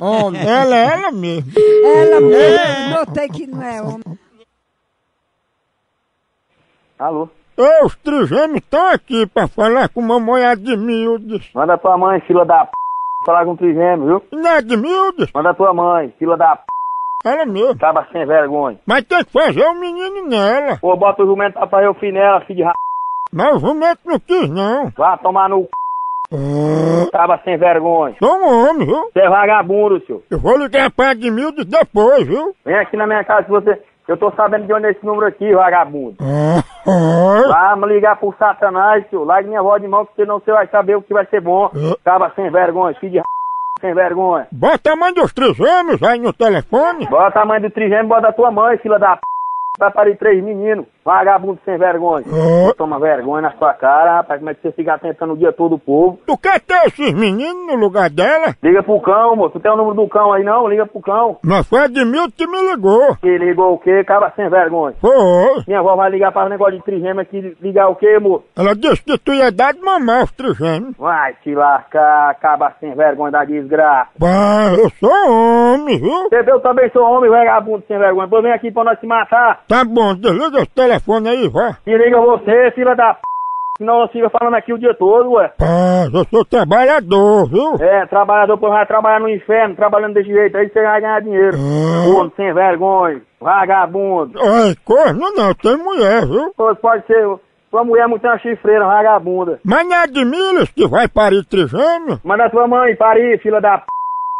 S7: Homem.
S2: Ela é ela mesmo.
S4: Ela mesmo, notei que não é homem.
S28: Alô?
S2: Ei, os trigêmeos estão aqui pra falar com mamãe Admildes.
S28: Manda tua mãe, fila da p. Falar com o trigêmeo, viu?
S2: Não é Admildes?
S28: Manda tua mãe, fila da p.
S2: Ela mesmo.
S28: Tava sem vergonha.
S2: Mas tem que fazer o menino nela.
S28: Pô, bota o jumento pra fazer o finela, filho de ra...
S2: Mas o jumento não quis, não.
S28: Vá tomar no c... Tava sem vergonha.
S2: Sou um homem, viu?
S28: Você é vagabundo, senhor.
S2: Eu vou ligar pra Admildes depois, viu?
S28: Vem aqui na minha casa que você... Eu tô sabendo de onde é esse número aqui, vagabundo. Vá me ligar pro satanás, senhor. Largue minha voz de mão, que senão você vai saber o que vai ser bom. Tava sem vergonha, filho de ra... Sem vergonha.
S2: Bota a mãe dos trigêmeos aí no telefone.
S28: Bota a mãe do trigêmeo, bota a tua mãe, fila da p. Vai parir três meninos. Vagabundo sem vergonha. Toma vergonha na sua cara, rapaz. Como é que você fica tentando o dia todo o povo?
S2: Tu quer ter esses meninos no lugar dela?
S28: Liga pro cão, moço. Tu tem o número do cão aí não? Liga pro cão.
S2: Mas foi Admildes que me ligou.
S28: Que ligou o quê? Acaba sem vergonha.
S2: Foi.
S28: Minha avó vai ligar para o negócio de trigêmeo aqui. Ligar o quê, moço?
S2: Ela disse que tu ia dar de mamar os trigêmeos.
S28: Vai te lascar, acaba sem vergonha da desgraça.
S2: Pá, eu sou homem, viu?
S28: Eu também sou homem, vagabundo sem vergonha. Depois vem aqui pra nós se matar.
S2: Tá bom, desliga esse telefone aí, vá.
S28: Se liga você, filha da p. Senão eu sigo falando aqui o dia todo, ué.
S2: Pá, eu sou trabalhador, viu?
S28: É, trabalhador, pois vai trabalhar no inferno, trabalhando desse jeito aí, você vai ganhar dinheiro. Corno sem vergonha, vagabundo.
S2: Ai, corno não, tem mulher, viu?
S28: Pode ser, sua mulher é muito uma chifreira, vagabunda.
S2: Mas não é Admiles que vai parir trigêmeo?
S28: Manda tua mãe parir, filha da p.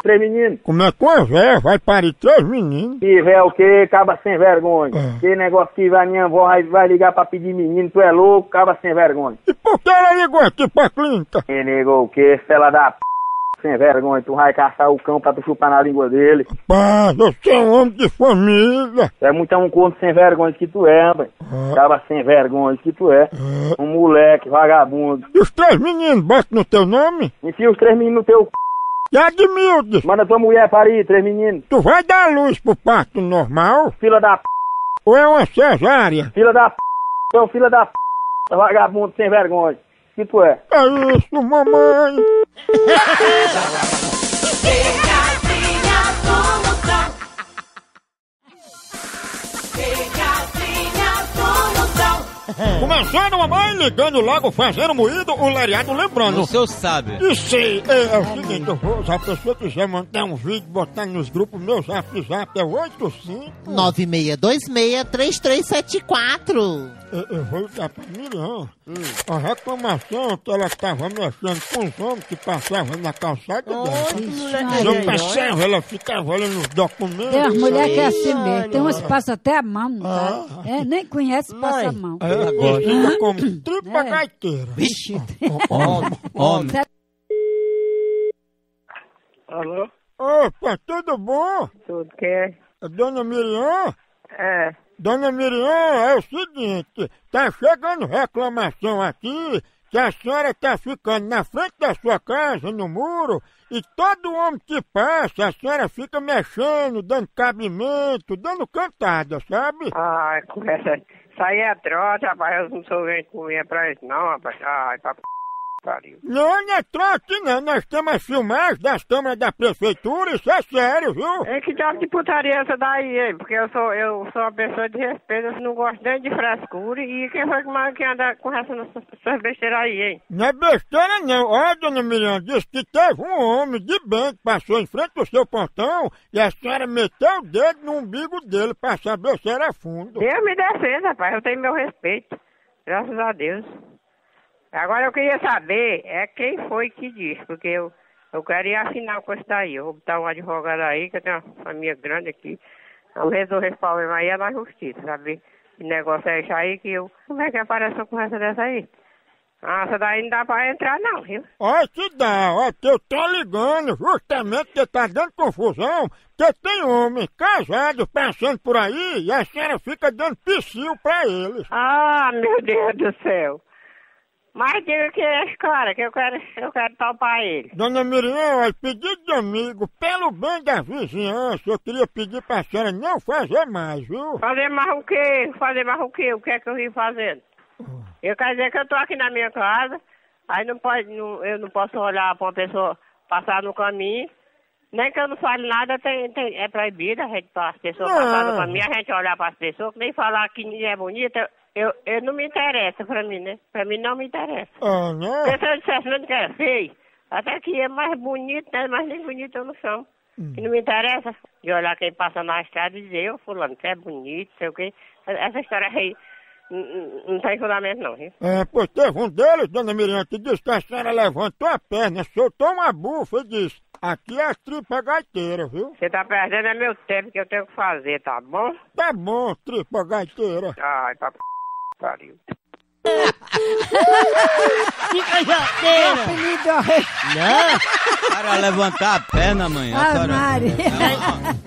S29: três meninos.
S2: Como é que uma véia vai parir três meninos?
S29: Que véio o quê? Caba sem vergonha. Que negócio que vai, minha avó vai, ligar pra pedir menino, tu é louco, caba sem vergonha.
S2: E por que ela ligou aqui pra clínica?
S29: Que negou o quê? Fela da p... sem vergonha, tu vai caçar o cão pra tu chupar na língua dele.
S2: Paz, você é um homem de família.
S29: Tu é muito um corno sem vergonha que tu é, rapaz. Caba sem vergonha que tu é. Um moleque, vagabundo.
S2: E os três meninos botam no teu nome?
S29: Enfia os três meninos no teu c...
S2: E a de Mildes?
S29: Manda tua mulher parir, três meninos.
S2: Tu vai dar luz pro parto normal?
S29: Fila da p...
S2: Ou é uma cesárea?
S29: Fila da p... Então, fila da p... Vagabundo sem vergonha. Que tu é?
S2: É isso, mamãe. Começando, mamãe, ligando logo, fazendo moído, o lariado lembrando.
S3: O senhor sabe.
S2: E sei, é, é o seguinte, eu vou, se a pessoa quiser mandar um vídeo, botar nos grupos, meu zap zap é 85.
S11: 9626-3374.
S2: Eu, eu vou ligar pra Miriam. A reclamação que ela estava mexendo com os homens que passavam na calçada dela.
S4: moleque.
S2: Eu passava, ela ficava olhando os documentos.
S4: Tem umas mulheres que é assim mesmo. Tem umas que passam até a mão, não
S2: Ah.
S4: tá? É, nem conhece, passa a mão.
S2: É, ela fica como tripa
S4: É.
S2: gaiteira.
S3: Vixe. Homem, homem.
S29: Alô?
S2: Opa, tudo bom?
S29: Tudo que é?
S2: Dona Miriam?
S29: É.
S2: Dona Miriam, é o seguinte, tá chegando reclamação aqui que a senhora tá ficando na frente da sua casa, no muro, e todo homem que passa, a senhora fica mexendo, dando cabimento, dando cantada, sabe?
S30: Ai, conversa. Aí é trote, rapaz. Eu não sou gente comer pra isso, não, rapaz. Ai, pra p... pariu.
S2: Não, não é trote não, nós temos as filmagens das câmeras da prefeitura, isso é sério, viu?
S30: É que diabo de putaria essa daí, hein? Porque eu sou, eu sou uma pessoa de respeito, eu não gosto nem de frescura. E quem foi que mais que anda com essa, essas besteiras aí, hein?
S2: Não é besteira não. Ó, dona Miriam, disse que teve um homem de bem que passou em frente do seu portão e a senhora meteu o dedo no umbigo dele pra saber se era fundo.
S30: Deus me defenda, rapaz. Eu tenho meu respeito. Graças a Deus. Agora eu queria saber é quem foi que disse, porque eu, eu quero ir afinar com isso daí. Eu vou botar um advogado aí, que eu tenho uma família grande aqui. Vamos resolver esse problema aí é na justiça, sabe? Que negócio é esse aí que eu. Como é que aparece uma conversa dessa aí? Ah, essa daí não dá pra entrar não, viu?
S2: Olha que dá, ó, que eu tô ligando justamente que tá dando confusão, que tem homem casado passando por aí e a senhora fica dando psiu pra eles.
S30: Ah, meu Deus do céu. Mas diga que é esse cara, que eu quero, eu quero topar ele.
S2: Dona Miriam, olha, pedido de amigo, pelo bem da vizinhança, eu queria pedir pra senhora não fazer mais, viu?
S30: Fazer mais o quê? Fazer mais o quê? O que é que eu vim fazendo? Eu quero dizer que eu tô aqui na minha casa, aí não pode, não- eu não posso olhar pra uma pessoa passar no caminho. Nem que eu não fale nada, tem, tem- é proibido a gente, as pessoas
S2: Não.
S30: passar no caminho, a gente olhar para as pessoas, nem falar que ninguém é bonita, eu, eu não me interessa pra mim, né? Pra mim não me interessa.
S2: Ah, não?
S30: Porque se eu dissesse mesmo que é feio, até que é mais bonito, né? Mas nem bonito eu não sou. E não me interessa de olhar quem passa na estrada e dizer, ô fulano, você é bonito, sei o quê. Essa história aí não tem fundamento não, viu?
S2: É, pois teve um deles, dona Miriam, que disse que a senhora levantou a perna, soltou uma bufa e disse, aqui é a tripa gaiteira, viu?
S30: Você tá perdendo é meu tempo que eu tenho que fazer, tá bom?
S2: Tá bom, tripa gaiteira.
S30: Ai, p... pariu.
S7: Fica jateira.
S4: Apelido horrível.
S3: Não. Para levantar a perna, mãe. a
S4: Ah,
S3: senhora-
S4: Mari.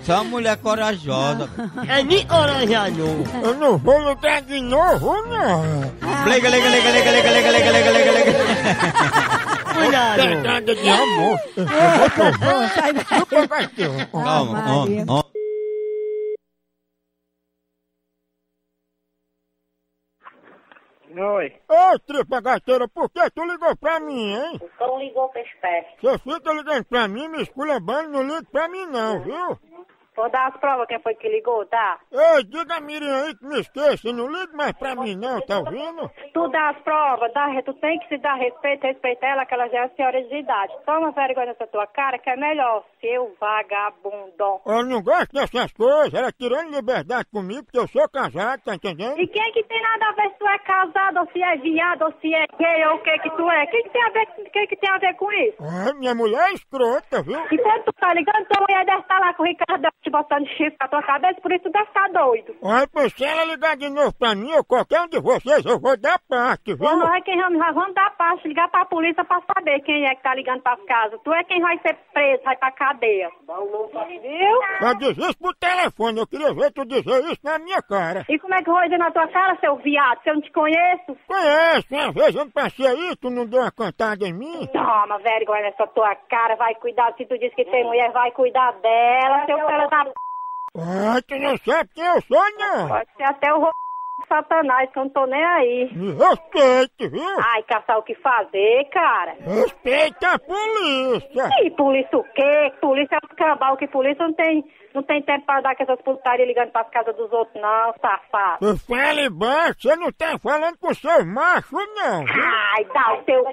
S3: Você é uma mulher corajosa.
S7: É de corajado.
S2: Eu não vou lutar de novo, não.
S3: Liga, liga, liga, liga, liga, liga, liga, liga, liga, liga.
S7: Cuidado.
S2: De amor. Gaiteira.
S3: Calma,
S4: Maria.
S3: homem, homem.
S30: Oi.
S2: Ô, tripa gaiteira, por que tu ligou pra mim, hein?
S6: O cão ligou pra espécie.
S2: Você fica ligando pra mim, me esculhambando, não liga pra mim não, viu?
S31: Vou dar as provas quem foi que ligou, tá?
S2: Ei, diga a Miriam aí que me esqueça, não ligue mais pra mim não, tá ouvindo?
S31: Tu dá as provas, dá, tu tem que se dar respeito, respeitar ela, que ela já é senhora de idade. Toma vergonha nessa tua cara, que é melhor, seu vagabundo.
S2: Eu não gosto dessas coisas, ela tirando liberdade comigo porque eu sou casado, tá entendendo?
S31: E quem é que tem nada a ver se tu é casado, ou se é viado, ou se é gay, ou o que que tu é? Quem que tem a ver, quem que tem a ver com isso?
S2: Ah, minha mulher é escrota, viu?
S31: Enquanto tu tá ligando, tua mulher deve estar lá com o Ricardo te botando chifre na tua cabeça, por isso tu deve estar doido.
S2: Olha, se ela ligar de novo pra mim ou qualquer um de vocês, eu vou dar parte, viu?
S31: Vamos lá, quem vamos, vamos dar parte, ligar pra polícia pra saber quem é que tá ligando pras casas. Tu é quem vai ser preso, vai pra cadeia. Viu?
S2: Só diz isso pro telefone, eu queria ver tu dizer isso na minha cara.
S31: E como é que eu vou dizer na tua cara, seu viado, se eu não te conheço?
S2: Conhece, uma vez eu não passei aí, tu não deu uma cantada em mim?
S31: Toma, vergonha nessa tua cara, vai cuidar, se tu diz que tem mulher, vai cuidar dela, seu cara da
S2: Ah, tu não sabe quem eu sou, não?
S31: Pode ser até o ro... satanás, que eu não tô nem aí.
S2: Me respeite, viu?
S31: Ai, caçar o que fazer, cara.
S2: Respeita a polícia.
S31: E polícia o quê? Polícia é escambau, que polícia não tem, não tem tempo pra dar com essas putarias ligando pras casas dos outros, não, safado.
S2: Fale baixo, você não tá falando com seus machos, não. viu?
S31: Ai, dá o teu c...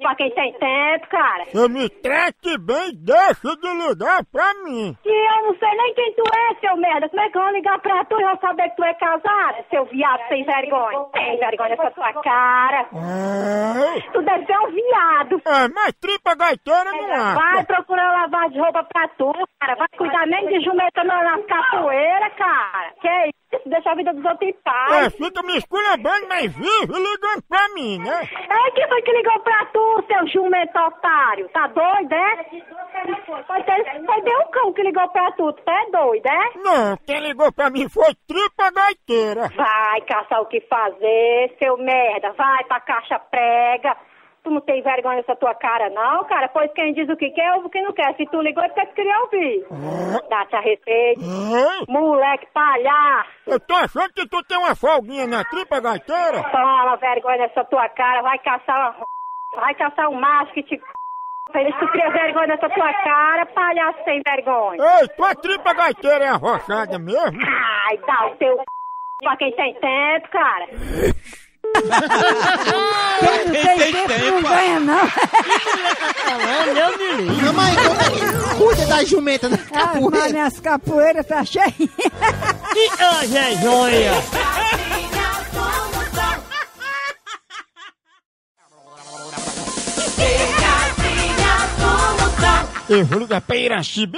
S31: pra quem tem tempo, cara.
S2: Você me trate bem, deixa de ligar pra mim.
S31: E eu não sei nem quem tu é, seu merda. Como é que eu vou ligar pra tu e eu saber que tu é casada, seu viado sem vergonha? Tem vergonha nessa tua cara.
S2: Ah,
S31: Tu deve ser um viado.
S2: ah, mas tripa gaiteira não
S31: Vai
S2: acha.
S31: procurar lavar de roupa pra tu, cara. Vai cuidar nem de jumenta na- nas capoeiras, cara. Que isso? Deixa a vida dos outros em
S2: É,
S31: paz.
S2: fica me esculhambando, mas vive ligando pra mim, né?
S31: É quem foi que ligou pra tu, seu jumento otário? Tá doido, é? Foi, ter, foi Deus cão que ligou pra tu, tu é doido, é?
S2: Não, quem ligou pra mim foi tripa gaiteira.
S31: Vai caçar o que fazer, seu merda. Vai pra caixa prega. Tu não tem vergonha nessa tua cara, não, cara? Pois quem diz o que quer, ouve o que não quer. Se tu ligou, é porque tu queria ouvir. Dá-te a respeito.
S2: Ah,
S31: Moleque palhaço.
S2: eu tô achando que tu tem uma folguinha na tripa gaiteira.
S31: Toma vergonha nessa tua cara. Vai caçar uma... Vai caçar um macho que te... Feliz tu cria vergonha nessa tua cara, palhaço sem vergonha.
S2: Ei, tua tripa gaiteira é arrochada mesmo?
S31: Ai, dá o teu... Pra quem tem tempo, cara.
S4: Quem não tem tempo não ganha, não.
S11: Mamãe, como é que cuida da jumenta na
S4: Ah, mas
S11: capoeira?
S4: minhas capoeiras tá cheias.
S7: Que hoje é joia.
S2: Eu vou ligar pra Iraci,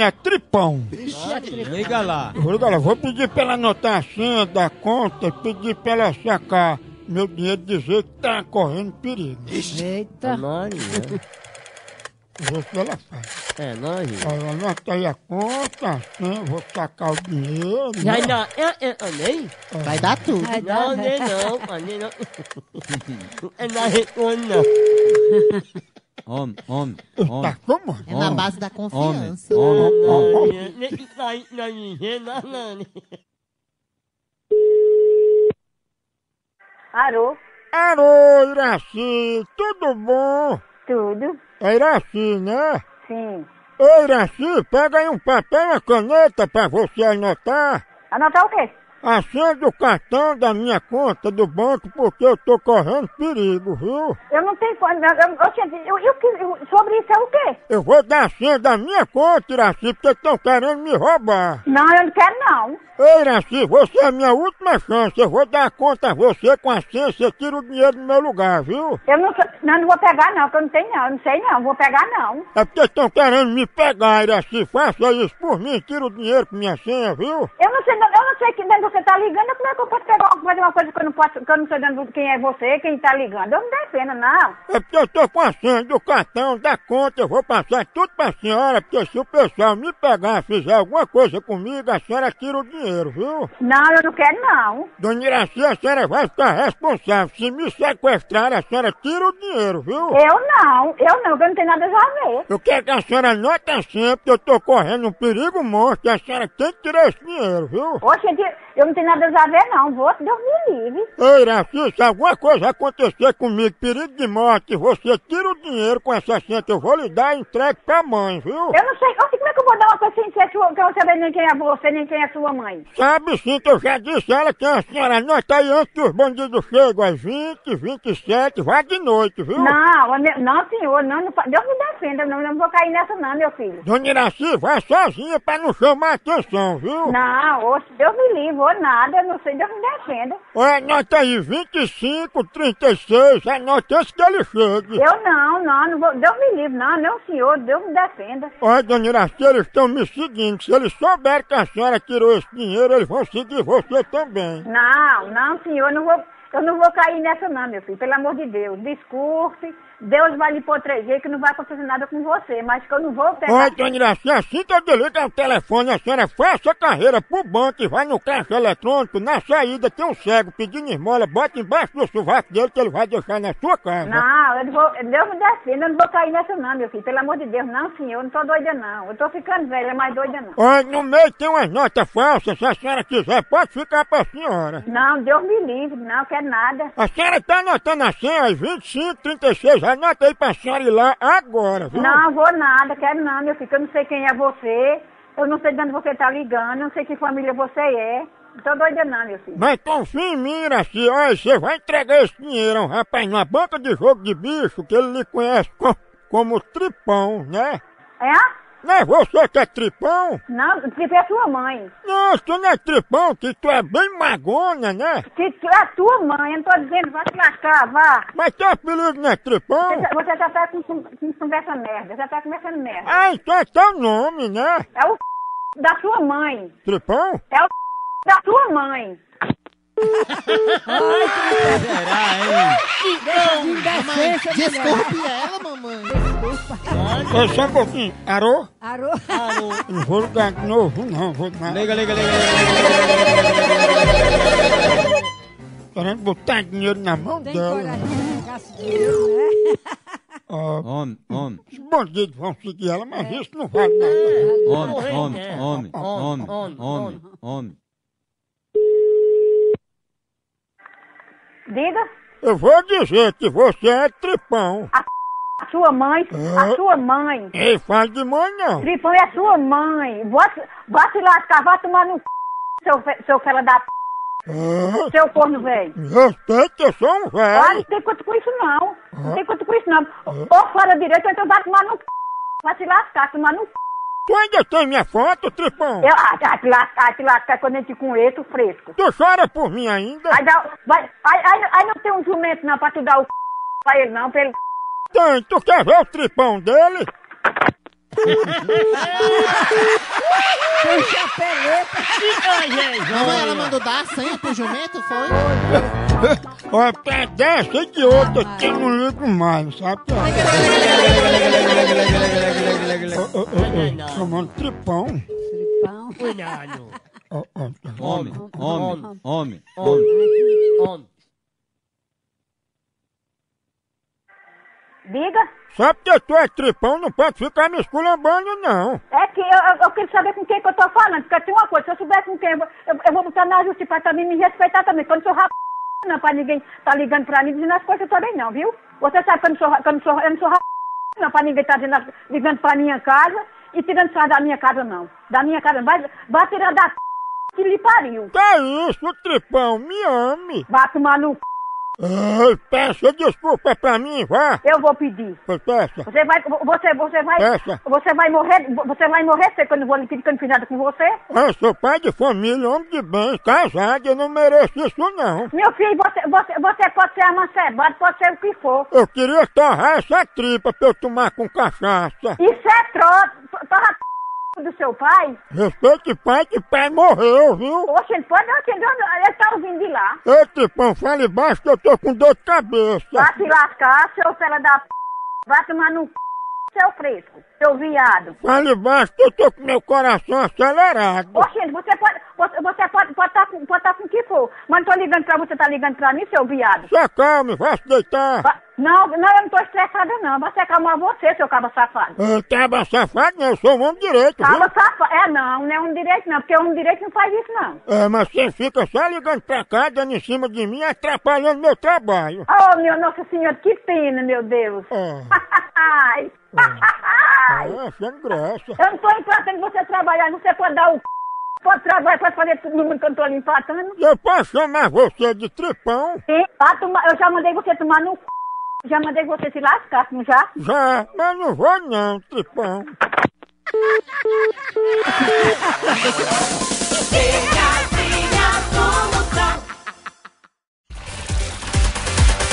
S2: é tripão.
S3: Liga lá.
S2: Eu vou ligar lá, vou pedir pra ela anotar a senha da conta e pedir pra ela sacar meu dinheiro dizer que tá correndo perigo.
S4: Eita.
S2: Vou ver ela faz.
S7: É nóis.
S2: Aí, Anota aí a conta, a senha, vou sacar o dinheiro.
S7: Já
S2: né?
S7: não, eu, eu.
S11: Vai dar tudo.
S4: Vai dar.
S7: Não, nem não, nem não. É na retorno, não.
S3: Homem, homem,
S2: Tá
S3: homem.
S2: como?
S11: É na base da confiança.
S3: Homem, homem.
S7: Nem que tá aí na minha, não, não.
S31: Alô?
S2: Alô, Iraci, tudo bom?
S31: Tudo?
S2: É Iraci, né?
S31: Sim.
S2: Ô, Iraci, pega aí um papel e uma caneta pra você anotar.
S31: Anotar o quê?
S2: A senha do cartão da minha conta do banco, porque eu tô correndo perigo, viu?
S31: Eu não tenho fone. Eu, eu, eu, eu, eu, eu- sobre isso é o quê?
S2: Eu vou dar a senha da minha conta, Iraci, porque estão querendo me roubar.
S31: Não, eu não quero não.
S2: Ei, Iraci, você é a minha última chance. Eu vou dar a conta a você com a senha, você tira o dinheiro do meu lugar, viu?
S31: Eu não, não, não vou pegar não, porque eu não tenho não. Eu não sei não, vou pegar não.
S2: É porque estão querendo me pegar, Iraci. Faça isso por mim, tira o dinheiro com minha senha, viu?
S31: Eu não sei, não, eu não sei que nem você tá ligando, como é que eu posso pegar uma, fazer uma coisa que eu não posso, que eu não sei dando quem é você, quem tá ligando. Eu não pena, não.
S2: É porque eu tô com a senha do cartão, da conta, eu vou passar tudo pra senhora, porque se o pessoal me pegar, fizer alguma coisa comigo, a senhora tira o dinheiro, viu?
S31: Não, eu não quero não.
S2: Dona Iraci, a senhora vai ficar responsável. Se me sequestrar, a senhora tira o dinheiro, viu?
S31: Eu não, eu não, que eu não tenho nada a ver.
S2: Eu quero que a senhora anote a senha, porque eu tô correndo um perigo monstro, e a senhora tem que tirar esse dinheiro, viu?
S31: Oxe, eu,
S32: Eu não tenho nada a ver, não. Vou, Deus me livre.
S2: Ei, Iraci, se alguma coisa acontecer comigo, perigo de morte, você tira o dinheiro com essa que eu vou lhe dar e entregue pra mãe, viu?
S32: Eu não sei. Como é que eu vou dar uma coisa sem ser sua, que eu não saber nem quem é você, nem quem é sua mãe?
S2: Sabe sim que eu já disse a ela que a senhora anota aí antes que os bandidos chegam às 20, 27, vai de noite, viu?
S32: Não, não, senhor, não, não Deus me defenda, não, não vou cair nessa não, meu filho.
S2: Dona Iraci, vai sozinha pra não chamar atenção, viu?
S32: Não, oxe, Deus me livre, nada, eu não sei, Deus me defenda.
S2: Olha, anota aí 25, 36, anota antes que ele chegue.
S32: Eu não, não, não vou, Deus me livre, não, não, senhor, Deus me defenda.
S2: Olha, dona Iraci, eles estão me seguindo. Se eles souberem que a senhora tirou esse dinheiro, eles vão seguir você também.
S32: Não, não, senhor, não vou, eu não vou cair nessa não, meu filho, pelo amor de Deus, desculpe, Deus vai lhe proteger que não vai acontecer nada com você, mas que eu não vou pegar...
S2: Olha, dona Iraci, assim que eu desligar o telefone, a senhora faça a carreira pro banco e vai no caixa eletrônico, na saída tem um cego pedindo esmola, bota embaixo do sovaco dele que ele vai deixar na sua casa.
S32: Não, eu não vou, Deus me defenda, eu não vou cair nessa não, meu filho, pelo amor de Deus, não, senhor, eu não tô doida não, eu tô ficando velha, mas doida não.
S2: Olha, no meio tem umas notas falsas, se a senhora quiser, pode ficar pra senhora.
S32: Não, Deus me livre, não quero nada.
S2: A senhora tá anotando a senha, às 25, 36, anota aí pra senhora ir lá agora, viu?
S32: Não, vou nada, quero não, meu filho, eu não sei quem é você, eu não sei de onde você tá ligando, eu não sei que família você é. Não tô doida não, meu filho.
S2: Mas confia em mim, Iraci, olha, você vai entregar esse dinheiro a um rapaz numa banca de jogo de bicho que ele lhe conhece co- como Tripão, né?
S32: É?
S2: Não é você que é Tripão?
S32: Não, tipo é sua mãe.
S2: Não, tu não é Tripão, que tu é bem magona, né?
S32: Que tu é tua mãe, eu não tô dizendo, vai te lascar, vá.
S2: Mas teu apelido não é Tripão?
S32: Você, já- você já tá com, com, com conversa merda, já tá conversando merda.
S2: Ah, então é teu nome, né?
S32: É o da sua mãe.
S2: Tripão?
S32: É o da sua mãe.
S11: Mamãe, desculpe ela, mamãe.
S2: Ô, só um pouquinho. Arô?
S4: Arô?
S2: Eu Não vou ligar de novo, não. Vou ligar.
S3: Liga, liga, liga,
S2: Querendo botar dinheiro na mão
S4: Tem
S2: dela.
S4: coragem de pegar esse dinheiro, né?
S2: Ó,
S3: Homem, homem,
S2: os bandidos vão seguir ela, mas isso não vale nada.
S3: homem, homem, homem, homem, homem, homem.
S32: Diga,
S2: Eu vou dizer que você é tripão.
S32: a sua mãe, a sua mãe.
S2: Ei, fala de mãe não.
S32: Tripão é sua mãe. Bota, bota se lascar, vai tomar no c... seu, fe- seu fela da p...
S2: Ah,
S32: seu corno velho.
S2: me respeita, eu sou um
S32: Olha,
S2: velho.
S32: não tem quanto com isso não. Não tem quanto com isso não. Ou fora direito, ou então vai tomar no c... Vai se lascar, tomar no c...
S2: Tu ainda tem minha foto, tripão?
S32: Eu, te lascar, vai te lascar quando a gente com eto fresco.
S2: Tu chora por mim ainda?
S32: Aí, dá, vai, aí, aí, aí não tem um jumento não pra tu dar o c... pra ele não, pra ele...
S2: Tem, tu quer ver o tripão dele?
S11: Mamãe, ela mandou dar a senha pro jumento, foi?
S2: Ó, e de outra que eu não ligo mais, sabe? Ô, ô, ô, ô, tripão.
S4: Tripão.
S7: Cuidado.
S2: Ó, ó, tá.
S3: Homem, homem, homem, homem.
S7: Homem.
S32: Diga.
S2: Só porque tu é tripão não pode ficar me esculambando, não.
S32: É que eu, eu, eu quero saber com quem que eu tô falando, porque tem uma coisa, se eu souber com quem, eu, eu vou botar na justiça pra também me respeitar também, quando eu sou rap... não, pra ninguém tá ligando pra mim dizendo as coisas também não, viu? Você sabe que eu não sou, que eu não sou, eu não sou não, pra ninguém tá dizendo, ligando pra minha casa e tirando só da minha casa não. Da minha casa, vai, vai tirar da que lhe pariu.
S2: Que isso, tripão? Me ame.
S32: Vai tomar no c...
S2: Ai, peça desculpa pra mim, vá.
S32: Eu vou pedir.
S2: Pois peça.
S32: Você vai, você, você vai,
S2: Peça.
S32: você vai morrer, você vai morrer quando eu vou lhe pedir que eu não fiz nada com você?
S2: Eu sou pai de família, homem de bem, casado, eu não mereço isso não.
S32: Meu filho, você, você, você pode ser amancebado, pode ser o que for.
S2: Eu queria torrar essa tripa pra eu tomar com cachaça.
S32: Isso é troço. Torra do seu pai?
S2: Respeite pai que pai morreu, viu?
S32: Oxe, ele pode não entender, ele tá ouvindo de lá.
S2: Ei, tripão, fale baixo que eu tô com dor de cabeça.
S32: Vai se lascar, seu fela da p... Vai tomar no c... seu fresco. seu viado.
S2: Fale baixo que eu tô com meu coração acelerado.
S32: Oxente, você pode, você, você pode, pode estar com, pode estar com o que for. Mas não tô ligando pra você, tá ligando pra mim, seu viado.
S2: Se acalme, vá se deitar.
S32: Va- Não, não, eu não tô estressada não. Você acalmar você, seu cabo safado.
S2: Tava safado, não, eu sou um homem direito, viu?
S32: Cabo safado. É não, não é um direito não, porque um direito não faz isso não.
S2: É, mas você fica só ligando pra cá, dando em cima de mim, atrapalhando meu trabalho.
S32: Oh, meu Nossa Senhora, que pena, meu Deus. Ai.
S2: Achando graça.
S32: Eu não tô empatando você trabalhar, não você pode dar o c... Pode trabalhar, pode fazer tudo no mundo que eu não tô lhe empatando.
S2: Eu posso chamar você de tripão?
S32: Sim, eu já mandei você tomar no c... Já mandei você se lascar, não já?
S2: Já, mas não vou não, tripão.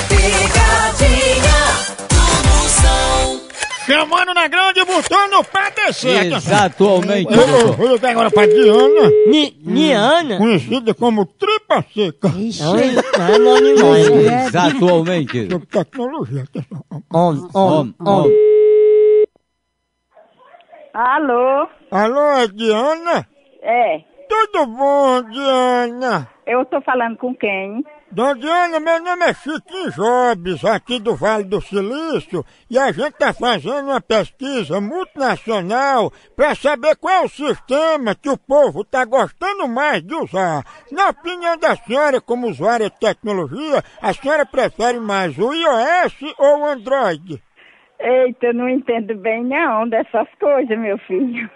S1: Pegadinha do Moção.
S2: Chamando na grande, botando pra descer.
S3: Exatamente.
S2: Eu, eu vou ligar agora pra Diana.
S7: Diana?
S2: Conhecida como Tripa Seca.
S7: é anônimo.
S3: Exatamente.
S2: Sobre tecnologia, atenção.
S7: Om, om, om.
S32: Alô?
S2: Alô, é Diana?
S32: É.
S2: Tudo bom, Diana?
S32: Eu tô falando com quem?
S2: Dona Diana, meu nome é Chiquinho Jobs, aqui do Vale do Silício, e a gente está fazendo uma pesquisa multinacional para saber qual é o sistema que o povo está gostando mais de usar. Na opinião da senhora, como usuária de tecnologia, a senhora prefere mais o iOS ou o Android?
S32: Eita, eu não entendo bem não dessas coisas, meu filho.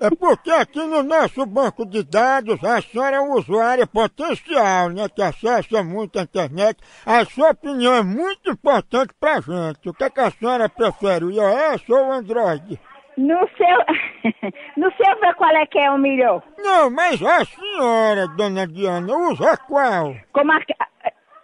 S2: É porque aqui no nosso banco de dados a senhora é uma usuária potencial, né? Que acessa muito a internet. A sua opinião é muito importante pra gente. O que, é que a senhora prefere, o iOS ou o Android?
S32: No seu. no seu ver qual é que é o melhor?
S2: Não, mas a senhora, dona Diana, usa qual?
S32: Como a,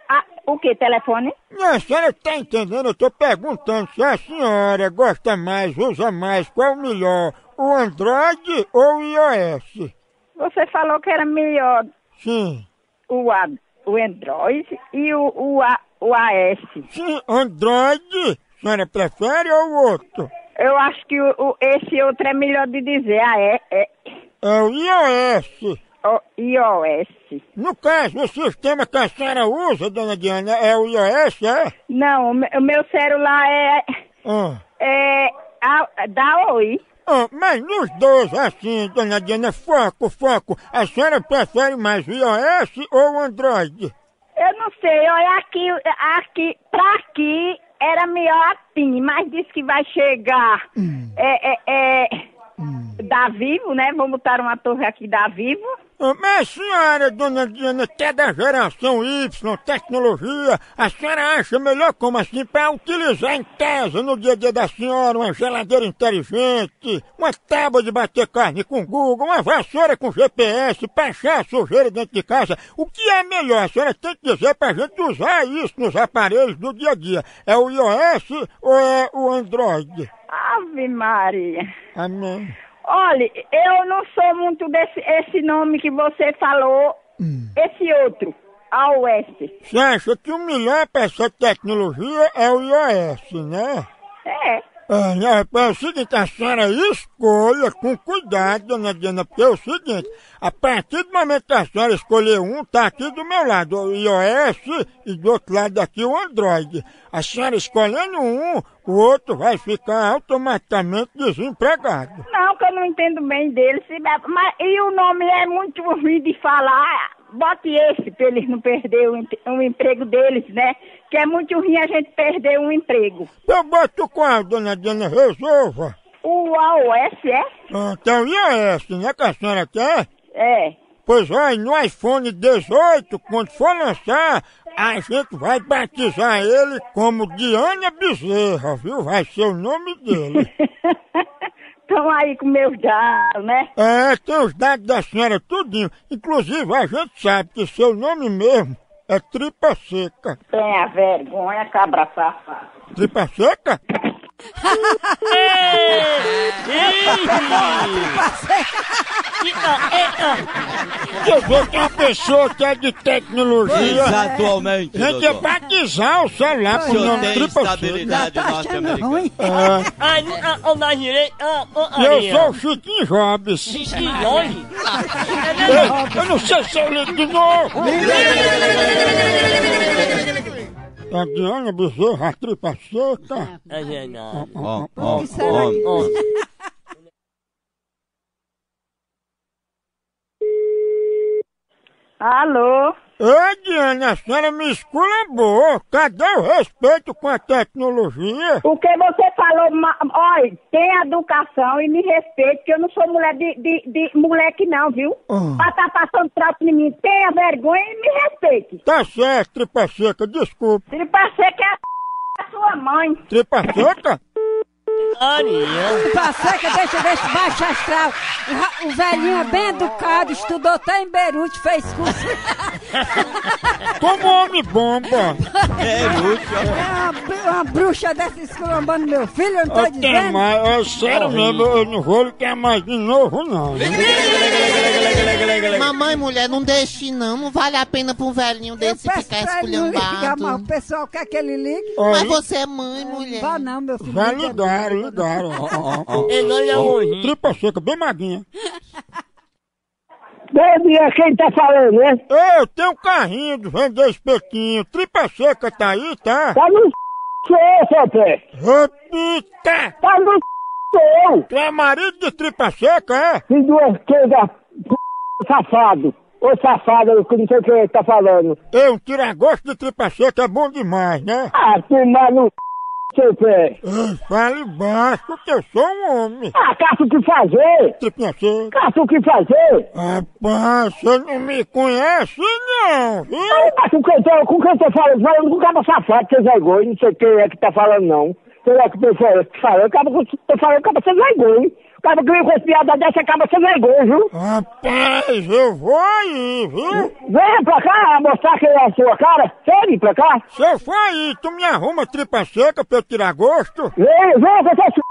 S32: a- o que? Telefone?
S2: Não, a senhora tá entendendo? Eu tô perguntando se a senhora gosta mais, usa mais, qual o melhor? O Android ou o iOS?
S32: Você falou que era melhor
S2: Sim.
S32: o, A- o Android e o, o, A- o AS.
S2: Sim, Android, a senhora prefere ou o outro?
S32: Eu acho que o, o- esse outro é melhor de dizer. Ah, é? É.
S2: É o iOS.
S32: O iOS.
S2: No caso, o sistema que a senhora usa, dona Diana, é o iOS, é?
S32: Não, o me- o meu celular é.
S2: Ah.
S32: É. a- da Oi.
S2: Ah, mas nos dois, assim, dona Diana, foco, foco. A senhora prefere mais o iOS ou o Android?
S32: Eu não sei, olha aqui, aqui, pra aqui era melhor assim, mas disse que vai chegar é, é, é, da Vivo, né? Vou botar uma torre aqui da Vivo.
S2: Mas a senhora, dona Diana, que é da geração Y, tecnologia, a senhora acha melhor como assim para utilizar em casa, no dia a dia da senhora, uma geladeira inteligente, uma tábua de bater carne com Google, uma vassoura com GPS, para achar a sujeira dentro de casa? O que é melhor? A senhora tem que dizer pra gente usar isso nos aparelhos do dia a dia. É o iOS ou é o Android?
S32: Ave Maria.
S2: Amém.
S32: Olha, eu não sou muito desse esse nome que você falou, esse outro, iOS.
S2: Você acha que o melhor para essa tecnologia é o iOS, né?
S32: É.
S2: É, né, é o seguinte, a senhora escolha com cuidado, dona Diana, porque é o seguinte, a partir do momento que a senhora escolher um, tá aqui do meu lado o iOS e do outro lado aqui o Android. A senhora escolhendo um, o outro vai ficar automaticamente desempregado.
S32: Não, que eu não entendo bem dele. se- Mas, e o nome é muito ruim de falar. Bote esse pra eles não perderem o, o emprego deles, né? Que é muito ruim a gente perder um emprego.
S2: Eu boto qual, dona Diana? Resolva.
S32: O iOS é?
S2: Ah, Então, iOS, né, que a senhora quer?
S32: É.
S2: Pois olha, no iPhone 18, quando for lançar, a gente vai batizar ele como Diana Bezerra, viu? Vai ser o nome dele.
S32: Estão aí com meus dados, né?
S2: É, tem os dados da senhora tudinho. Inclusive, a gente sabe que seu nome mesmo é Tripa Seca.
S32: Tenha vergonha, cabra safado.
S2: Tripa Seca? Quer ver que uma pessoa que é de tecnologia.
S3: Exatamente,
S2: Gente, é batizar o celular
S3: O
S2: por
S3: senhor
S2: nome tripa
S3: estabilidade
S4: Tá
S3: norte-americana.
S2: É.
S7: Ah, oh, ah, oh,
S2: E eu sou o Chiquinho Jobs.
S7: Longe.
S2: Eu, eu não sei se eu ligo de novo. A Diana Bezerra, a tripa seca.
S7: É verdade.
S3: Ó, ó,
S26: Alô?
S2: Ô, Diana, a senhora me esculambou. Cadê o respeito com a tecnologia?
S26: O que você falou, ma- olha, tenha educação e me respeite, que eu não sou mulher de, de, de moleque não, viu?
S2: Ah.
S26: Pra tá passando trapo em mim, tenha vergonha e me respeite.
S2: Tá certo, tripa seca, desculpa.
S26: Se parecer que é a sua mãe.
S2: Tripa seca?
S7: Arinha.
S4: Passeca, deixa, deixa, baixo astral. O, velhinho é bem educado, estudou até em Beirute, fez curso.
S2: Como homem bomba.
S3: É, Lúcio.
S4: É uma, uma bruxa dessa esculambando meu filho, eu não tô
S2: Eu
S4: dizendo.
S2: mais, é sério mesmo, eu não vou ligar mais de novo, não.
S11: Mamãe, mulher, não deixe não. Não vale a pena pra um velhinho
S4: Eu
S11: desse
S4: peço
S11: ficar
S4: ele não ligar, mas o
S11: esculhambado.
S4: pessoal quer que ele ligue.
S11: Mas
S2: Aí,
S11: você é mãe, mulher.
S4: Vá não, meu filho.
S2: já
S4: liga
S2: ligaram, ligaram.
S7: Ele olha hoje.
S2: Tripa seca, bem maguinha.
S29: Bom dia, quem tá falando, né?
S2: Eu tenho um carrinho de vender espetinho. Tripa seca tá aí, tá?
S29: Tá no seu, seu pé.
S2: Repita!
S29: Tá no seu.
S2: Tu é marido de tripa seca, é?
S29: Uma coisa p... safado. Ô safado, eu não sei o que ele tá falando.
S2: Eu, tira-gosto de tripa seca é bom demais, né?
S29: Ah, tomar no seu pé.
S2: Ei, fale baixo que eu sou um homem.
S29: Ah, caça o que fazer.
S2: Tripinha seca.
S29: Caça o que fazer.
S2: Rapaz, você não me conhece não, viu?
S29: Mas com quem tá, com quem tá falando? Falando com o cara safado, que é vergonha. Não sei quem é que tá falando, não. Sei lá que pessoa que fala. Acaba com tô falando, acaba sem vergonha. Acaba que com piada dessa, acaba sem vergonha, viu?
S2: Rapaz, eu vou aí, viu?
S29: Venha pra cá mostrar quem é a sua cara. Vem pra cá.
S2: Se eu for aí, tu me arruma tripa seca pra eu tirar gosto?
S29: Venha, venha com essa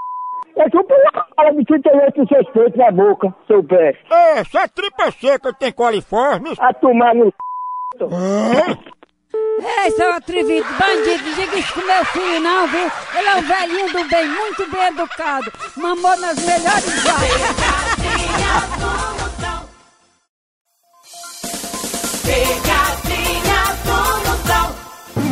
S29: É tu pula cara de 38 seus peitos na boca, seu pé.
S2: É, essa tripa seca tem coliformes?
S29: A tomar no
S2: É?
S4: Seu atrevido, bandido, diga isso com meu filho não, viu? Ele é um velhinho do bem, muito bem educado. Mamou nas melhores vacas.
S1: Pegadinha do Moção.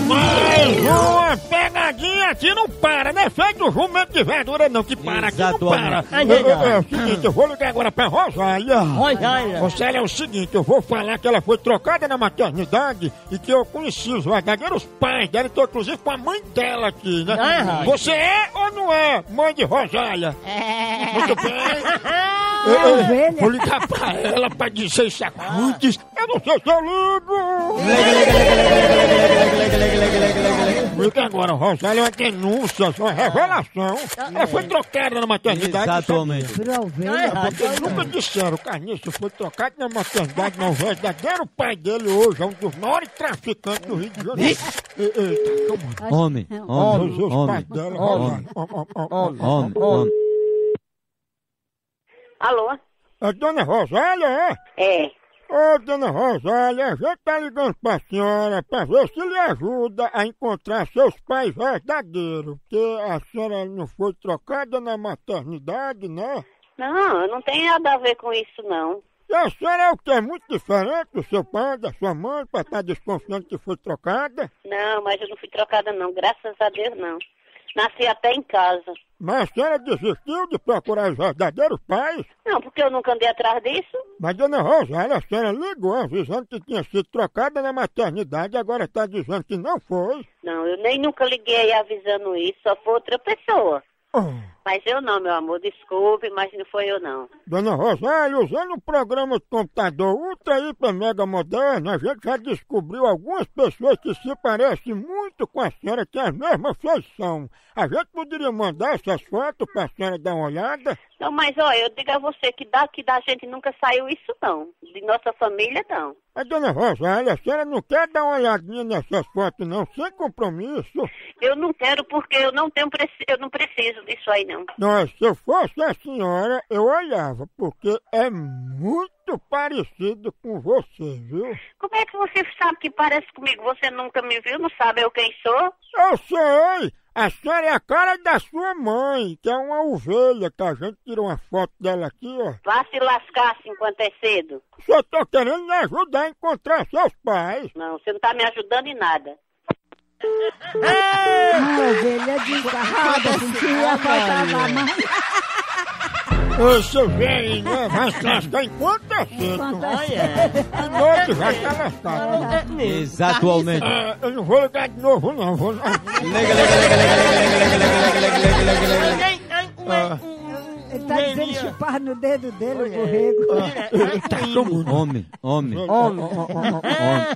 S2: Mais uma pegadinha que não para, não é feito jumento de verdura não, que para, que não para.
S7: É
S2: É, o seguinte, eu vou ligar agora pra Rosália.
S7: Rosália.
S2: Rosália, é o seguinte, eu vou falar que ela foi trocada na maternidade e que eu conheci os verdadeiros pais dela, tô inclusive com a mãe dela aqui, né?
S7: Ah, é.
S2: Você é ou não é mãe de Rosália?
S11: É.
S2: Muito bem.
S4: É
S2: Eu- eu
S4: ovelha.
S2: Vou ligar pra ela pra dizer isso antes. Eu não sei se eu ligo. Liga agora, Rosália, é uma denúncia, é uma revelação. Ela foi trocada na maternidade.
S3: Exatamente.
S4: Ovelha.
S2: Porque nunca disseram, Carniço foi trocado na maternidade, mas o verdadeiro pai dele hoje é um dos maiores traficantes do Rio de Janeiro. Ei, ei, tá, calma.
S3: Homem, homem,
S2: os pais
S3: homem,
S2: dela,
S3: homem,
S2: ó.
S3: homem, homem.
S31: Alô?
S2: É Dona Rosália, é?
S31: É.
S2: Ô, dona Rosália, a gente tá ligando pra senhora pra ver se lhe ajuda a encontrar seus pais verdadeiros. Porque a senhora não foi trocada na maternidade, né?
S31: Não, não tem nada a ver com isso, não.
S2: E a senhora é o que? É muito diferente do seu pai, da sua mãe, pra estar desconfiando que foi trocada?
S31: Não, mas eu não fui trocada, não. Graças a Deus, não. Nasci até em casa.
S2: Mas a senhora desistiu de procurar os verdadeiros pais?
S31: Não, porque eu nunca andei atrás disso.
S2: Mas, dona Rosália, a senhora ligou avisando que tinha sido trocada na maternidade, agora está dizendo que não foi.
S31: Não, eu nem nunca liguei avisando isso, só foi outra pessoa.
S2: Oh.
S31: Mas eu não, meu amor, desculpe, mas não foi eu não.
S2: Dona Rosália, usando um programa de computador ultra, hiper, mega moderno, a gente já descobriu algumas pessoas que se parecem muito com a senhora, que é a mesma feição. A gente poderia mandar essas fotos para a senhora dar uma olhada?
S31: Não, mas olha, eu digo a você que daqui da gente nunca saiu isso não. De nossa família não.
S2: A dona Rosália, a senhora não quer dar uma olhadinha nessas fotos não, sem compromisso?
S31: Eu não quero porque eu não tenho eu não preciso disso aí não.
S33: Não.
S2: Não, se eu fosse a senhora, eu olhava, porque é muito parecido com você, viu?
S33: Como é que você sabe que parece comigo? Você nunca me viu, não sabe eu quem sou?
S2: Eu sei! A senhora é a cara da sua mãe, que é uma ovelha, que a gente tirou uma foto dela aqui, ó.
S33: Vá se lascar assim enquanto é cedo.
S2: Só tô querendo me ajudar a encontrar seus pais.
S33: Não, você não tá me ajudando em nada.
S4: Uma ovelha desgarrada, sentia faltava a mãe.
S2: Ô, seu velho, né? Vai se lascar enquanto é cedo.
S4: Enquanto é
S2: De noite vai estar lascado.
S3: Exatamente.
S2: Ah, eu não vou ligar de novo, não. Vou... Ah,
S4: Ele tá dizendo chupar no dedo dele o borrego.
S2: tá tomando.
S3: Homem, homem.
S4: Homem.
S3: Homem,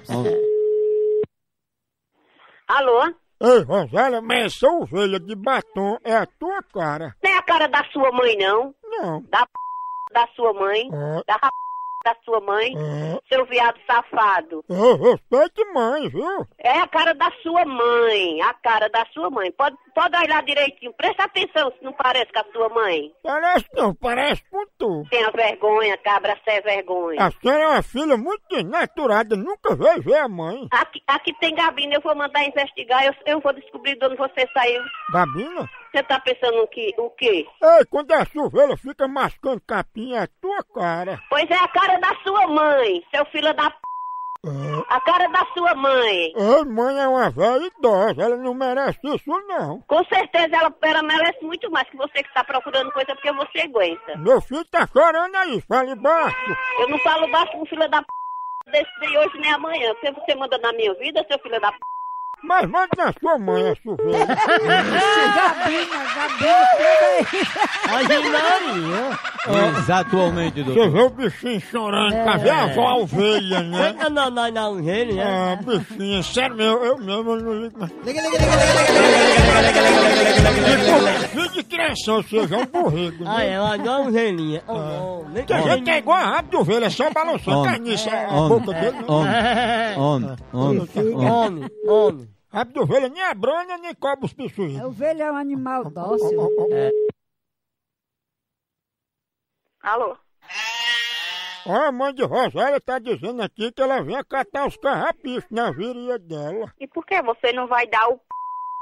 S3: homem.
S33: Alô?
S2: Ei, Rosália, mas essa ovelha de batom é a tua cara.
S33: Não é a cara da sua mãe, não.
S2: Não.
S33: Da p... da sua mãe.
S2: Ah.
S33: Da rap... da sua mãe.
S2: Ah.
S33: Seu viado safado.
S2: Eu respeito mãe, viu?
S33: É a cara da sua mãe. A cara da sua mãe. Pode, pode olhar direitinho. Presta atenção se não parece com a sua mãe.
S2: Parece não, parece com tu.
S33: Tenha vergonha, cabra sem vergonha.
S2: A senhora é uma filha muito desnaturada, nunca veio ver a mãe.
S33: Aqui, aqui tem Gabina, eu vou mandar investigar, eu, eu vou descobrir de onde você saiu.
S2: Gabina?
S33: Você tá pensando o que, o quê?
S2: Ei, quando a ovelha fica mascando capim, é a tua cara.
S33: Pois é a cara da sua mãe, seu filho da p... A cara da sua mãe.
S2: Ei, mãe é uma velha idosa, ela não merece isso não.
S33: Com certeza ela, ela merece muito mais que você que está procurando coisa porque você aguenta.
S2: Meu filho tá chorando aí, fale baixo.
S33: Eu não falo baixo com filho da p... desse de hoje nem amanhã. Porque você manda na minha vida, seu filho da p...
S2: Mas manda na sua mãe a sua ovelha.
S4: Gabina, Gabina,
S3: Maria. Exatamente,
S2: Você
S3: doutor.
S2: vê o bichinho chorando, tá vendo a avó a ovelha, né?
S7: Não, não, não, não, ele, né?
S2: Ah, bichinha, sério mesmo, eu mesmo eu não ligo mais. Filho de criação, seja um borrego,
S7: Ah,
S2: né?
S7: é, uma. Oh, oh, nem
S2: Tem gente que é igual a rabo de ovelha, é só balançando
S3: Homem.
S2: carniça a
S3: Homem.
S2: boca dele. né?
S3: Homem, homem, homem, homem.
S2: Rabo de ovelha nem abranha, nem cobre os pichuinhos.
S4: A ovelha é um animal dócil.
S33: Alô?
S2: Ó, a mãe de Rosália tá dizendo aqui que ela vem catar os carrapichos na viria dela.
S33: E por que você não vai dar o p...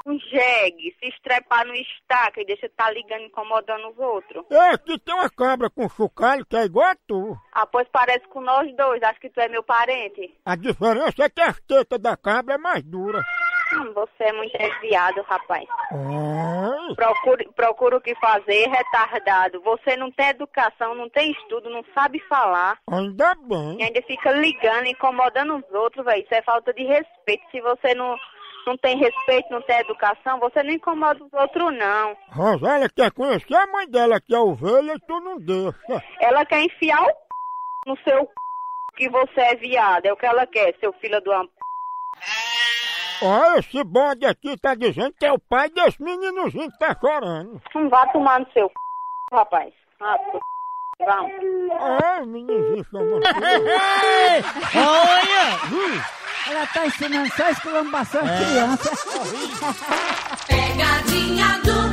S33: um jegue, se estrepar no estaca e deixa estar ligando incomodando os outros?
S2: É, aqui tem uma cabra com chocalho que é igual a tu.
S33: Ah, pois parece com nós dois, acho que tu é meu parente.
S2: A diferença é que as tetas da cabra é mais dura.
S33: Você é muito desviado, rapaz.
S2: Ai,
S33: Procure, procura o que fazer, retardado. Você não tem educação, não tem estudo, não sabe falar.
S2: ainda bem.
S33: E ainda fica ligando, incomodando os outros, velho. Isso é falta de respeito. Se você não, não tem respeito, não tem educação, você não incomoda os outros, não.
S2: Rosália quer conhecer a mãe dela que é ovelha e tu não deixa.
S33: Ela quer enfiar o p... no seu p... que você é viado. É o que ela quer, seu filho do am...
S2: Ó, esse bode aqui tá dizendo que é o pai desse meninozinho que tá chorando.
S33: Não vá tomar no seu p... rapaz. Ah, p... Vamos.
S2: Ó, o meninozinho chamando.
S7: Olha!
S4: Ela tá ensinando só esculambação às crianças.
S1: Pegadinha do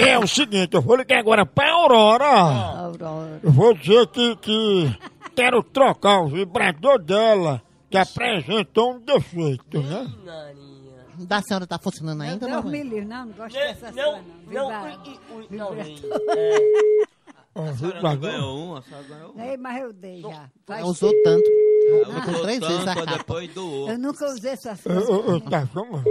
S2: É o seguinte, eu vou ligar agora pra Aurora.
S4: Aurora.
S2: Eu vou dizer que, que quero trocar o vibrador dela, que apresentou um defeito, né?
S11: Da senhora tá funcionando ainda,
S4: Deus
S11: não?
S4: me livre, não, não gosto dessa
S7: Não,
S4: sua,
S7: não, não.
S2: Ó,
S3: A senhora ganhou um, a senhora ganhou um.
S4: Ei, mas eu dei já. Faz
S11: usou tanto.
S3: Ela
S11: Usou
S3: usou
S11: três vezes a
S3: tanto,
S11: capa.
S3: depois doou.
S4: Eu nunca usei essas
S2: Eu,
S4: coisas.
S2: eu, eu, tá chamando.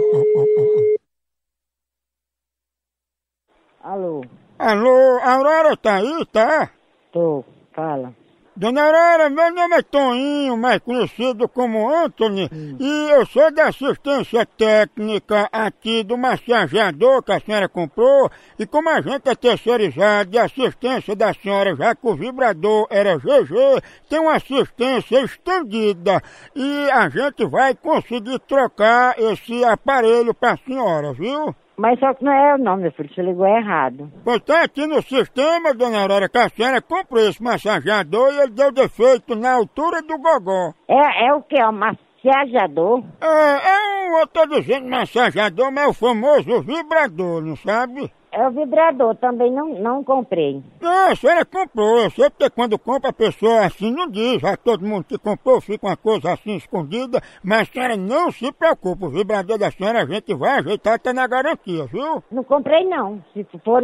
S26: Alô,
S2: Alô, a Aurora tá aí, tá?
S26: tô, fala.
S2: Dona Aurora, meu nome é Toninho, mais conhecido como Anthony, e eu sou da assistência técnica aqui do massageador que a senhora comprou, e como a gente é terceirizado de assistência da senhora, já que o vibrador era GG, tem uma assistência estendida, e a gente vai conseguir trocar esse aparelho pra senhora, viu?
S26: Mas só que não é o nome, meu filho, você ligou errado.
S2: Pois tá aqui no sistema, dona Aurora, que a senhora comprou esse massageador e ele deu defeito na altura do gogó.
S26: É, é o que? É uma
S34: Massageador?
S2: É, é eu tô dizendo massageador, mas é o famoso vibrador, não sabe?
S34: É o vibrador, também não, não comprei.
S2: Não, a senhora comprou, eu sei porque quando compra a pessoa assim não diz, já todo mundo que comprou fica uma coisa assim escondida, mas a senhora não se preocupe, o vibrador da senhora a gente vai ajeitar até na garantia, viu?
S34: Não comprei não. Se for,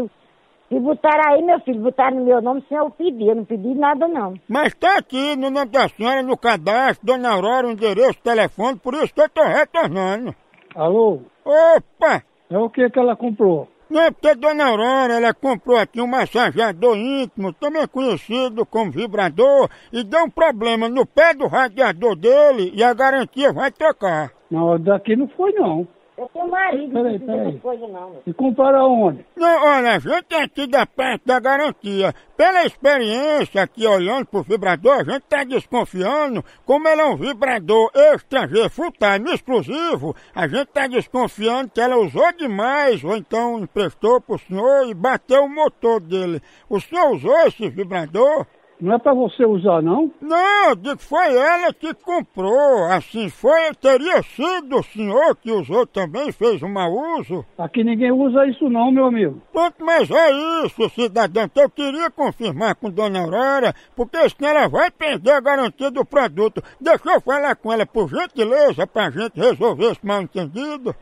S34: se botar aí, meu filho, botar no meu nome sem eu pedir, eu não pedi nada não.
S2: Mas tá aqui no nome da senhora, no cadastro, Dona Aurora, o endereço, o telefone, por isso que eu tô retornando.
S35: Alô?
S2: Opa!
S35: É o que que ela comprou?
S2: Não é porque Dona Aurora, ela comprou aqui um massageador íntimo, também conhecido como vibrador, e deu um problema no pé do radiador dele e a garantia vai trocar.
S35: Não, daqui não foi não.
S34: Eu tenho marido,
S35: Peraí,
S34: não
S35: peraí.
S34: coisas não. meu.
S35: E compraram aonde?
S2: Não, olha, a gente aqui da parte da garantia. Pela experiência aqui olhando pro vibrador, a gente tá desconfiando, como ele é um vibrador estrangeiro, full time, exclusivo, a gente tá desconfiando que ela usou demais, ou então emprestou pro senhor e bateu o motor dele. O senhor usou esse vibrador?
S35: Não é pra você usar não?
S2: Não, digo que foi ela que comprou. Assim, foi, teria sido o senhor que usou também, fez um mau uso.
S35: Aqui ninguém usa isso não, meu amigo.
S2: Pronto, mas é isso, cidadão. Então eu queria confirmar com Dona Aurora, porque senão ela vai perder a garantia do produto. Deixa eu falar com ela, por gentileza, pra gente resolver esse mal entendido.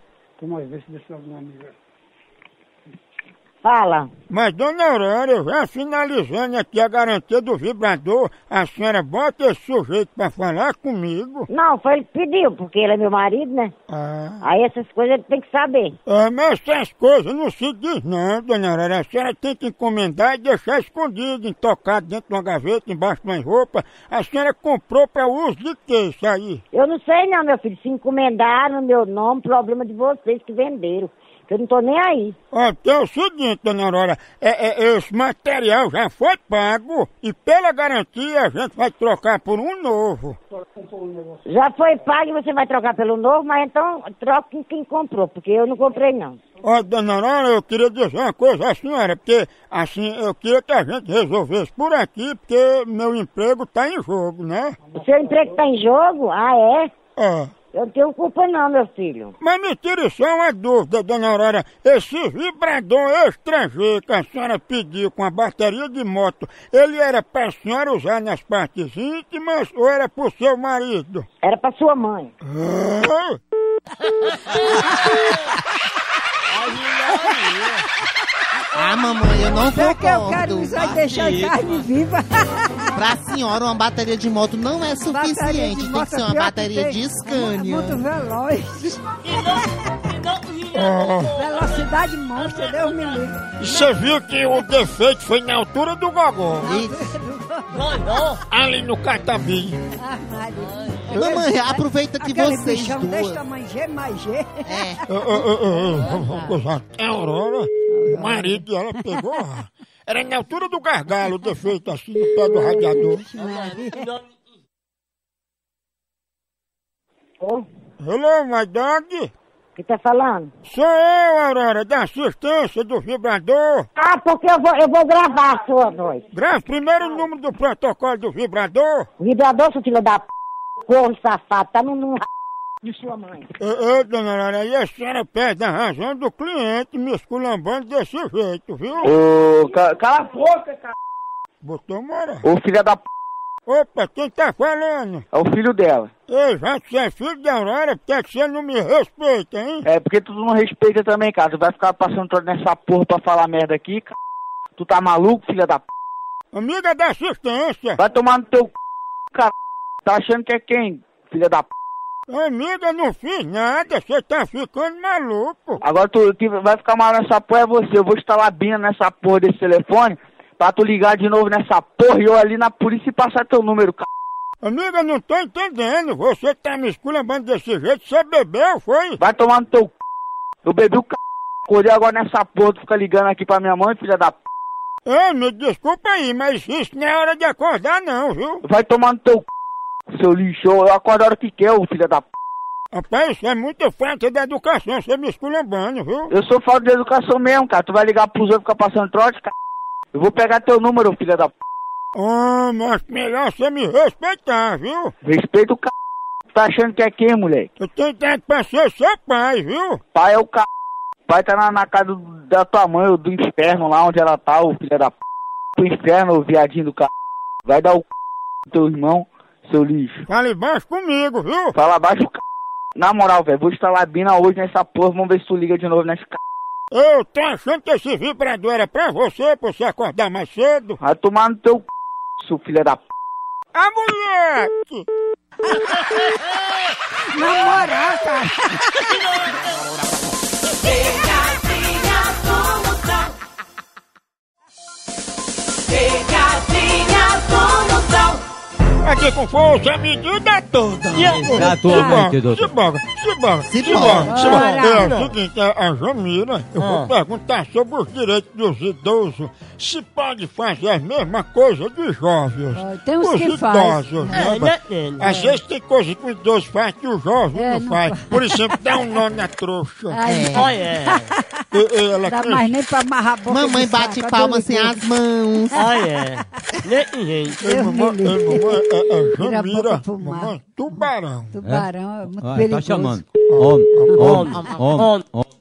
S35: Aí, vê se deixa alguma amiga.
S34: Fala.
S2: Mas, Dona Aurora, já finalizando aqui a garantia do vibrador, a senhora bota esse sujeito pra falar comigo.
S34: Não, foi ele que pediu, porque ele é meu marido, né?
S2: Ah.
S34: Aí essas coisas ele tem que saber.
S2: É, mas essas coisas não se diz não, Dona Aurora. A senhora tem que encomendar e deixar escondido, intocado dentro de uma gaveta, embaixo de uma roupa. A senhora comprou pra uso de quê isso aí?
S34: Eu não sei não, meu filho. Se encomendaram no meu nome, problema de vocês que venderam. Eu não tô nem aí.
S2: Ó, então é o seguinte, dona Aurora, é, é, esse material já foi pago e pela garantia a gente vai trocar por um novo.
S34: Já foi pago e você vai trocar pelo novo, mas então troca com quem comprou, porque eu não comprei não.
S2: Ó, dona Aurora, eu queria dizer uma coisa à senhora, porque assim, eu queria que a gente resolvesse por aqui, porque meu emprego tá em jogo, né?
S34: O seu emprego tá em jogo? Ah, é?
S2: É.
S34: Eu não tenho culpa não, meu filho.
S2: Mas me tire só uma dúvida, dona Aurora. Esse vibrador estrangeiro que a senhora pediu com a bateria de moto, ele era pra senhora usar nas partes íntimas ou era pro seu marido?
S34: Era pra sua mãe.
S2: Ah,
S11: Ah, mamãe, eu não
S4: É que eu quero
S11: concordo.
S4: usar e deixar a carne viva.
S11: Pra senhora, uma bateria de moto não é suficiente. Tem que ser
S4: é
S11: uma
S4: pior que
S11: bateria de
S4: É
S11: Scania.
S4: Muito veloz. Velocidade monstra, Deus me livre.
S2: Você viu que o defeito foi na altura do gogó. Ali no catabim.
S4: Ah, Maria.
S11: Mamãe, aproveita que
S4: Aquele
S11: vocês
S4: bichão
S11: duas-
S4: desse tamanho, G mais G.
S11: É.
S2: Ô, ô, ô, ô, ô, vamos gozar. A Aurora, o marido dela pegou. Era na altura do gargalo, o defeito assim no pé do radiador. Hello, my dog.
S34: Que tá falando?
S2: Sou eu, Aurora, da assistência do vibrador.
S34: Ah, porque eu vou, eu vou gravar a sua voz.
S2: Grave primeiro o número do protocolo do vibrador.
S34: Vibrador, seu filho da p... corno safado, tá no, no de sua mãe.
S2: Ô, ô, dona Aurora, aí a senhora perde a razão do cliente me esculambando desse jeito, viu?
S5: Ô, ca- cala a boca, cara.
S2: Botou moral.
S5: Ô, filha da p...
S2: Opa, quem tá falando?
S5: É o filho dela.
S2: Ei, já que você é filho da Aurora, por que você não me respeita, hein?
S5: É, porque tu não respeita também, cara. Tu vai ficar passando todo nessa porra pra falar merda aqui, cara. Tu tá maluco, filha da p...
S2: Amiga da assistência.
S5: Vai tomar no teu c... cara. Tá achando que é quem, filha da p...
S2: Amiga, não fiz nada, você tá ficando maluco.
S5: Agora tu que vai ficar mal nessa porra é você. Eu vou instalar a bina nessa porra desse telefone pra tu ligar de novo nessa porra e eu ali na polícia e passar teu número, cara.
S2: Amiga, não tô entendendo. Você tá me esculambando desse jeito, você bebeu, foi?
S5: Vai tomar no teu c... Eu bebi o c... Acordei agora nessa porra, tu fica ligando aqui pra minha mãe, filha da p...
S2: Ei, me desculpa aí, mas isso não é hora de acordar não, viu?
S5: Vai tomar no teu c... Seu lixo, eu acordo a hora que quer, filha da p...
S2: Rapaz, isso é muito falta de educação, você me esculambando, viu?
S5: Eu sou falta de educação mesmo, cara. Tu vai ligar pros outros e ficar passando trote, cara. Eu vou pegar teu número, filha da p...
S2: Ah, mas melhor você me respeitar, viu?
S5: Respeita o c...
S36: Tá achando que é quem, moleque?
S2: Eu tenho idade pra ser seu pai, viu?
S36: Pai é o c... Pai tá na, na casa do- da tua mãe, ou do inferno, lá onde ela tá, o filho da p... Do inferno, o viadinho do c... Vai dar o c... teu irmão, seu lixo.
S2: Fala baixo comigo, viu?
S36: Fala baixo, c... Na moral, velho, vou instalar bina hoje nessa porra, vamos ver se tu liga de novo nessa c...
S2: Eu tô achando que esse vibrador era pra você, pra você acordar mais cedo.
S36: Vai tomar no teu c... seu filho da p...
S2: A moleque!
S4: Na moral, cara.
S1: Pegadinha do Moção. Pegadinha do Moção.
S2: Aqui com força, a medida é toda.
S3: Exatamente, doutor.
S2: Simbora, simbora, simbora, simbora. É o seguinte, a, a Jamila, eu vou perguntar sobre os direitos dos idosos. Se pode fazer a mesma coisa dos jovens.
S4: tem uns
S2: os
S4: que faz.
S2: idosos,
S4: É,
S2: né?
S4: né?
S2: Às vezes tem coisa que o idoso faz que o jovem
S4: É,
S2: não,
S4: não
S2: faz.
S4: faz.
S2: Por exemplo, dá um nó na trouxa.
S4: Ai,
S2: É.
S4: Olha.
S2: E- e ela
S4: Dá mais nem pra amarrar a boca
S11: Mamãe bate
S4: saco,
S11: palma sem as mãos.
S7: Olha. Nem gente.
S2: Ei, mamãe, ei, mamãe, é, é
S4: a pro mar.
S2: mamãe, tubarão.
S4: Tubarão é muito
S3: Olha,
S4: perigoso.
S3: tá chamando. Homem, homem, homem, homem.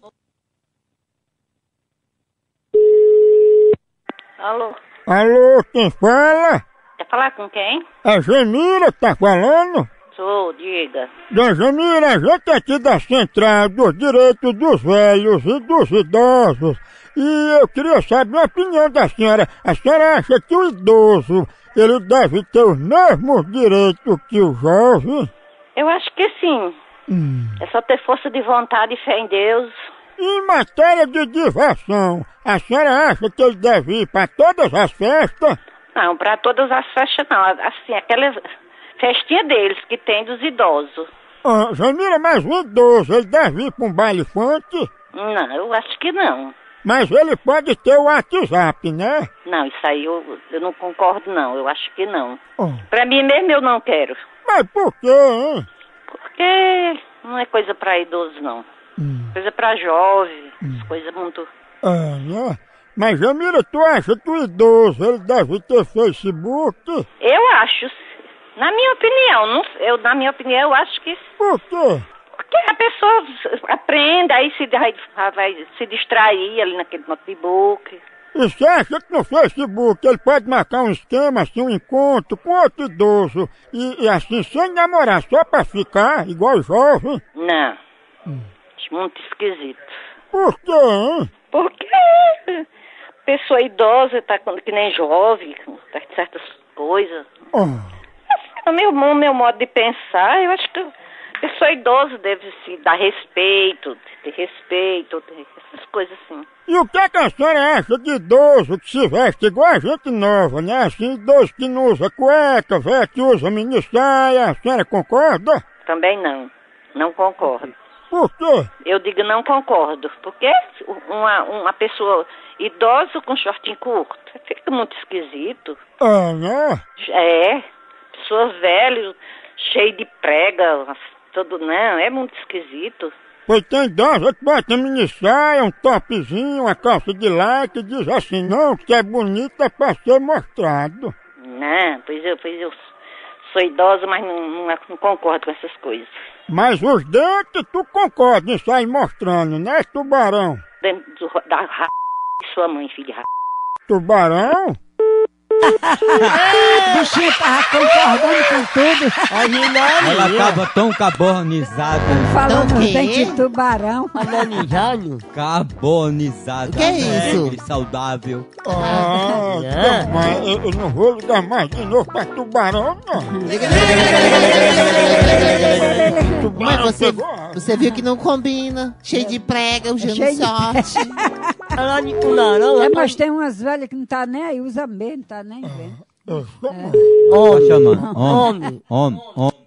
S6: Alô?
S2: Alô, quem fala?
S6: Quer falar com quem?
S2: É Jamila que tá falando?
S6: Sou, diga.
S2: Dona Jamila, a gente aqui da Central dos Direitos dos Velhos e dos Idosos. E eu queria saber a opinião da senhora. A senhora acha que o idoso, ele deve ter os mesmos direitos que o jovem?
S6: Eu acho que sim. É só ter força de vontade e fé em Deus.
S2: Em matéria de diversão, a senhora acha que ele deve ir para todas as festas?
S6: Não, para todas as festas não. Assim, aquela festinha deles que tem dos idosos.
S2: Ah, Jamila, mas o idoso, ele deve ir para um baile funk?
S6: Não, eu acho que não.
S2: Mas ele pode ter o WhatsApp, né?
S6: Não, isso aí eu, eu não concordo não. Eu acho que não.
S2: Oh.
S6: Pra mim mesmo eu não quero.
S2: Mas por quê, hein?
S6: Porque não é coisa pra idoso não. Coisa pra jovem, coisa muito...
S2: É, né? Mas, Jamila, tu acha que o idoso, ele deve ter Facebook?
S6: Eu acho, na minha opinião, não, eu, na minha opinião, eu acho que
S2: Por quê?
S6: Porque a pessoa aprende, aí se vai, vai se distrair ali naquele notebook.
S2: E você acha que no Facebook ele pode marcar um esquema, assim, um encontro com outro idoso e, e assim, sem namorar, só pra ficar, igual jovem?
S6: Não, acho muito esquisito.
S2: Por quê, hein?
S6: Porque pessoa idosa tá que nem jovem, com certas coisas.
S2: Oh.
S6: O meu, o meu modo de pensar, eu acho que pessoa idosa deve se dar respeito, ter respeito, ter essas coisas assim.
S2: E o que, é que a senhora acha de idoso que se veste igual a gente nova, né? Assim, idoso que não usa cueca, velho que usa mini saia, a senhora concorda?
S6: Também não, não concordo.
S2: Por quê?
S6: Eu digo não concordo, porque uma, uma pessoa idosa com shortinho curto, fica muito esquisito.
S2: Ah, né?
S6: É, pessoas velhas, cheio de prega, tudo, não, é muito esquisito.
S2: Pois tem idosa que bota mini saia, um topzinho, uma calça de lã que diz assim, não, que é bonita pra ser mostrado.
S6: Não, pois eu, pois eu sou idosa, mas não, não, não concordo com essas coisas.
S2: Mas os dentes tu concorda em sair mostrando, né, tubarão?
S6: Dentro do- da ra... sua mãe, filha. ra-
S2: Tubarão?
S4: O bichinho tava concordando com tudo.
S3: Ela tava tão carbonizada.
S4: Falando
S3: Tão
S4: nos
S3: quê?
S4: dentes de tubarão.
S7: Analisado?
S3: Carbonizada.
S11: Que é isso?
S3: alegre, saudável.
S2: Ah,
S3: É.
S2: mas eu, eu não vou ligar mais de novo pra tubarão, não.
S11: Mas você, você viu que não combina. Cheio de prega, usando
S4: Cheio de
S11: sorte.
S7: Tubarão,
S4: É, mas tem umas velhas que não tá nem aí, usa mesmo, não tá nem vendo.
S3: Tá chamando. Homem. Homem. Homem.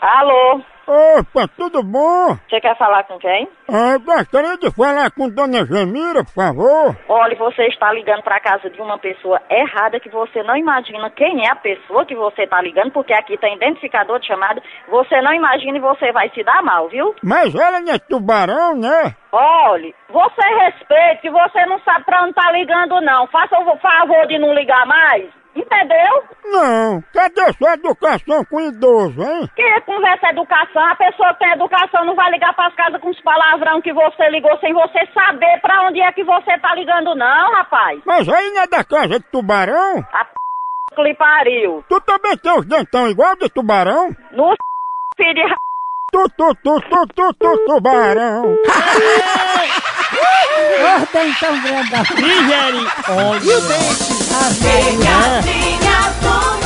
S6: Alô?
S2: Opa, tudo bom?
S6: Você quer falar com quem?
S2: Ah, eu gostaria de falar com Dona Gemira, por favor.
S6: Olha, você está ligando para casa de uma pessoa errada que você não imagina quem é a pessoa que você está ligando, porque aqui tem identificador de chamada. Você não imagina e você vai se dar mal, viu?
S2: Mas ela não é tubarão, né?
S6: Olhe, você respeite que você não sabe pra onde tá ligando, não. Faça o favor de não ligar mais, entendeu?
S2: Não, cadê sua educação com idoso, hein?
S37: Que conversa é educação? A pessoa que tem educação não vai ligar pras casas com os palavrão que você ligou sem você saber pra onde é que você tá ligando, não, rapaz.
S2: Mas aí não é da casa de tubarão?
S37: A p... que lhe pariu.
S2: Tu também tem os dentão igual de tubarão?
S37: No filho de ra...
S2: Tu, tu, tu, tu, tu, tu, tubarão.
S4: Ordem então, grande.
S7: Ligere.
S4: Olha. E
S11: o dente? A minha, minha,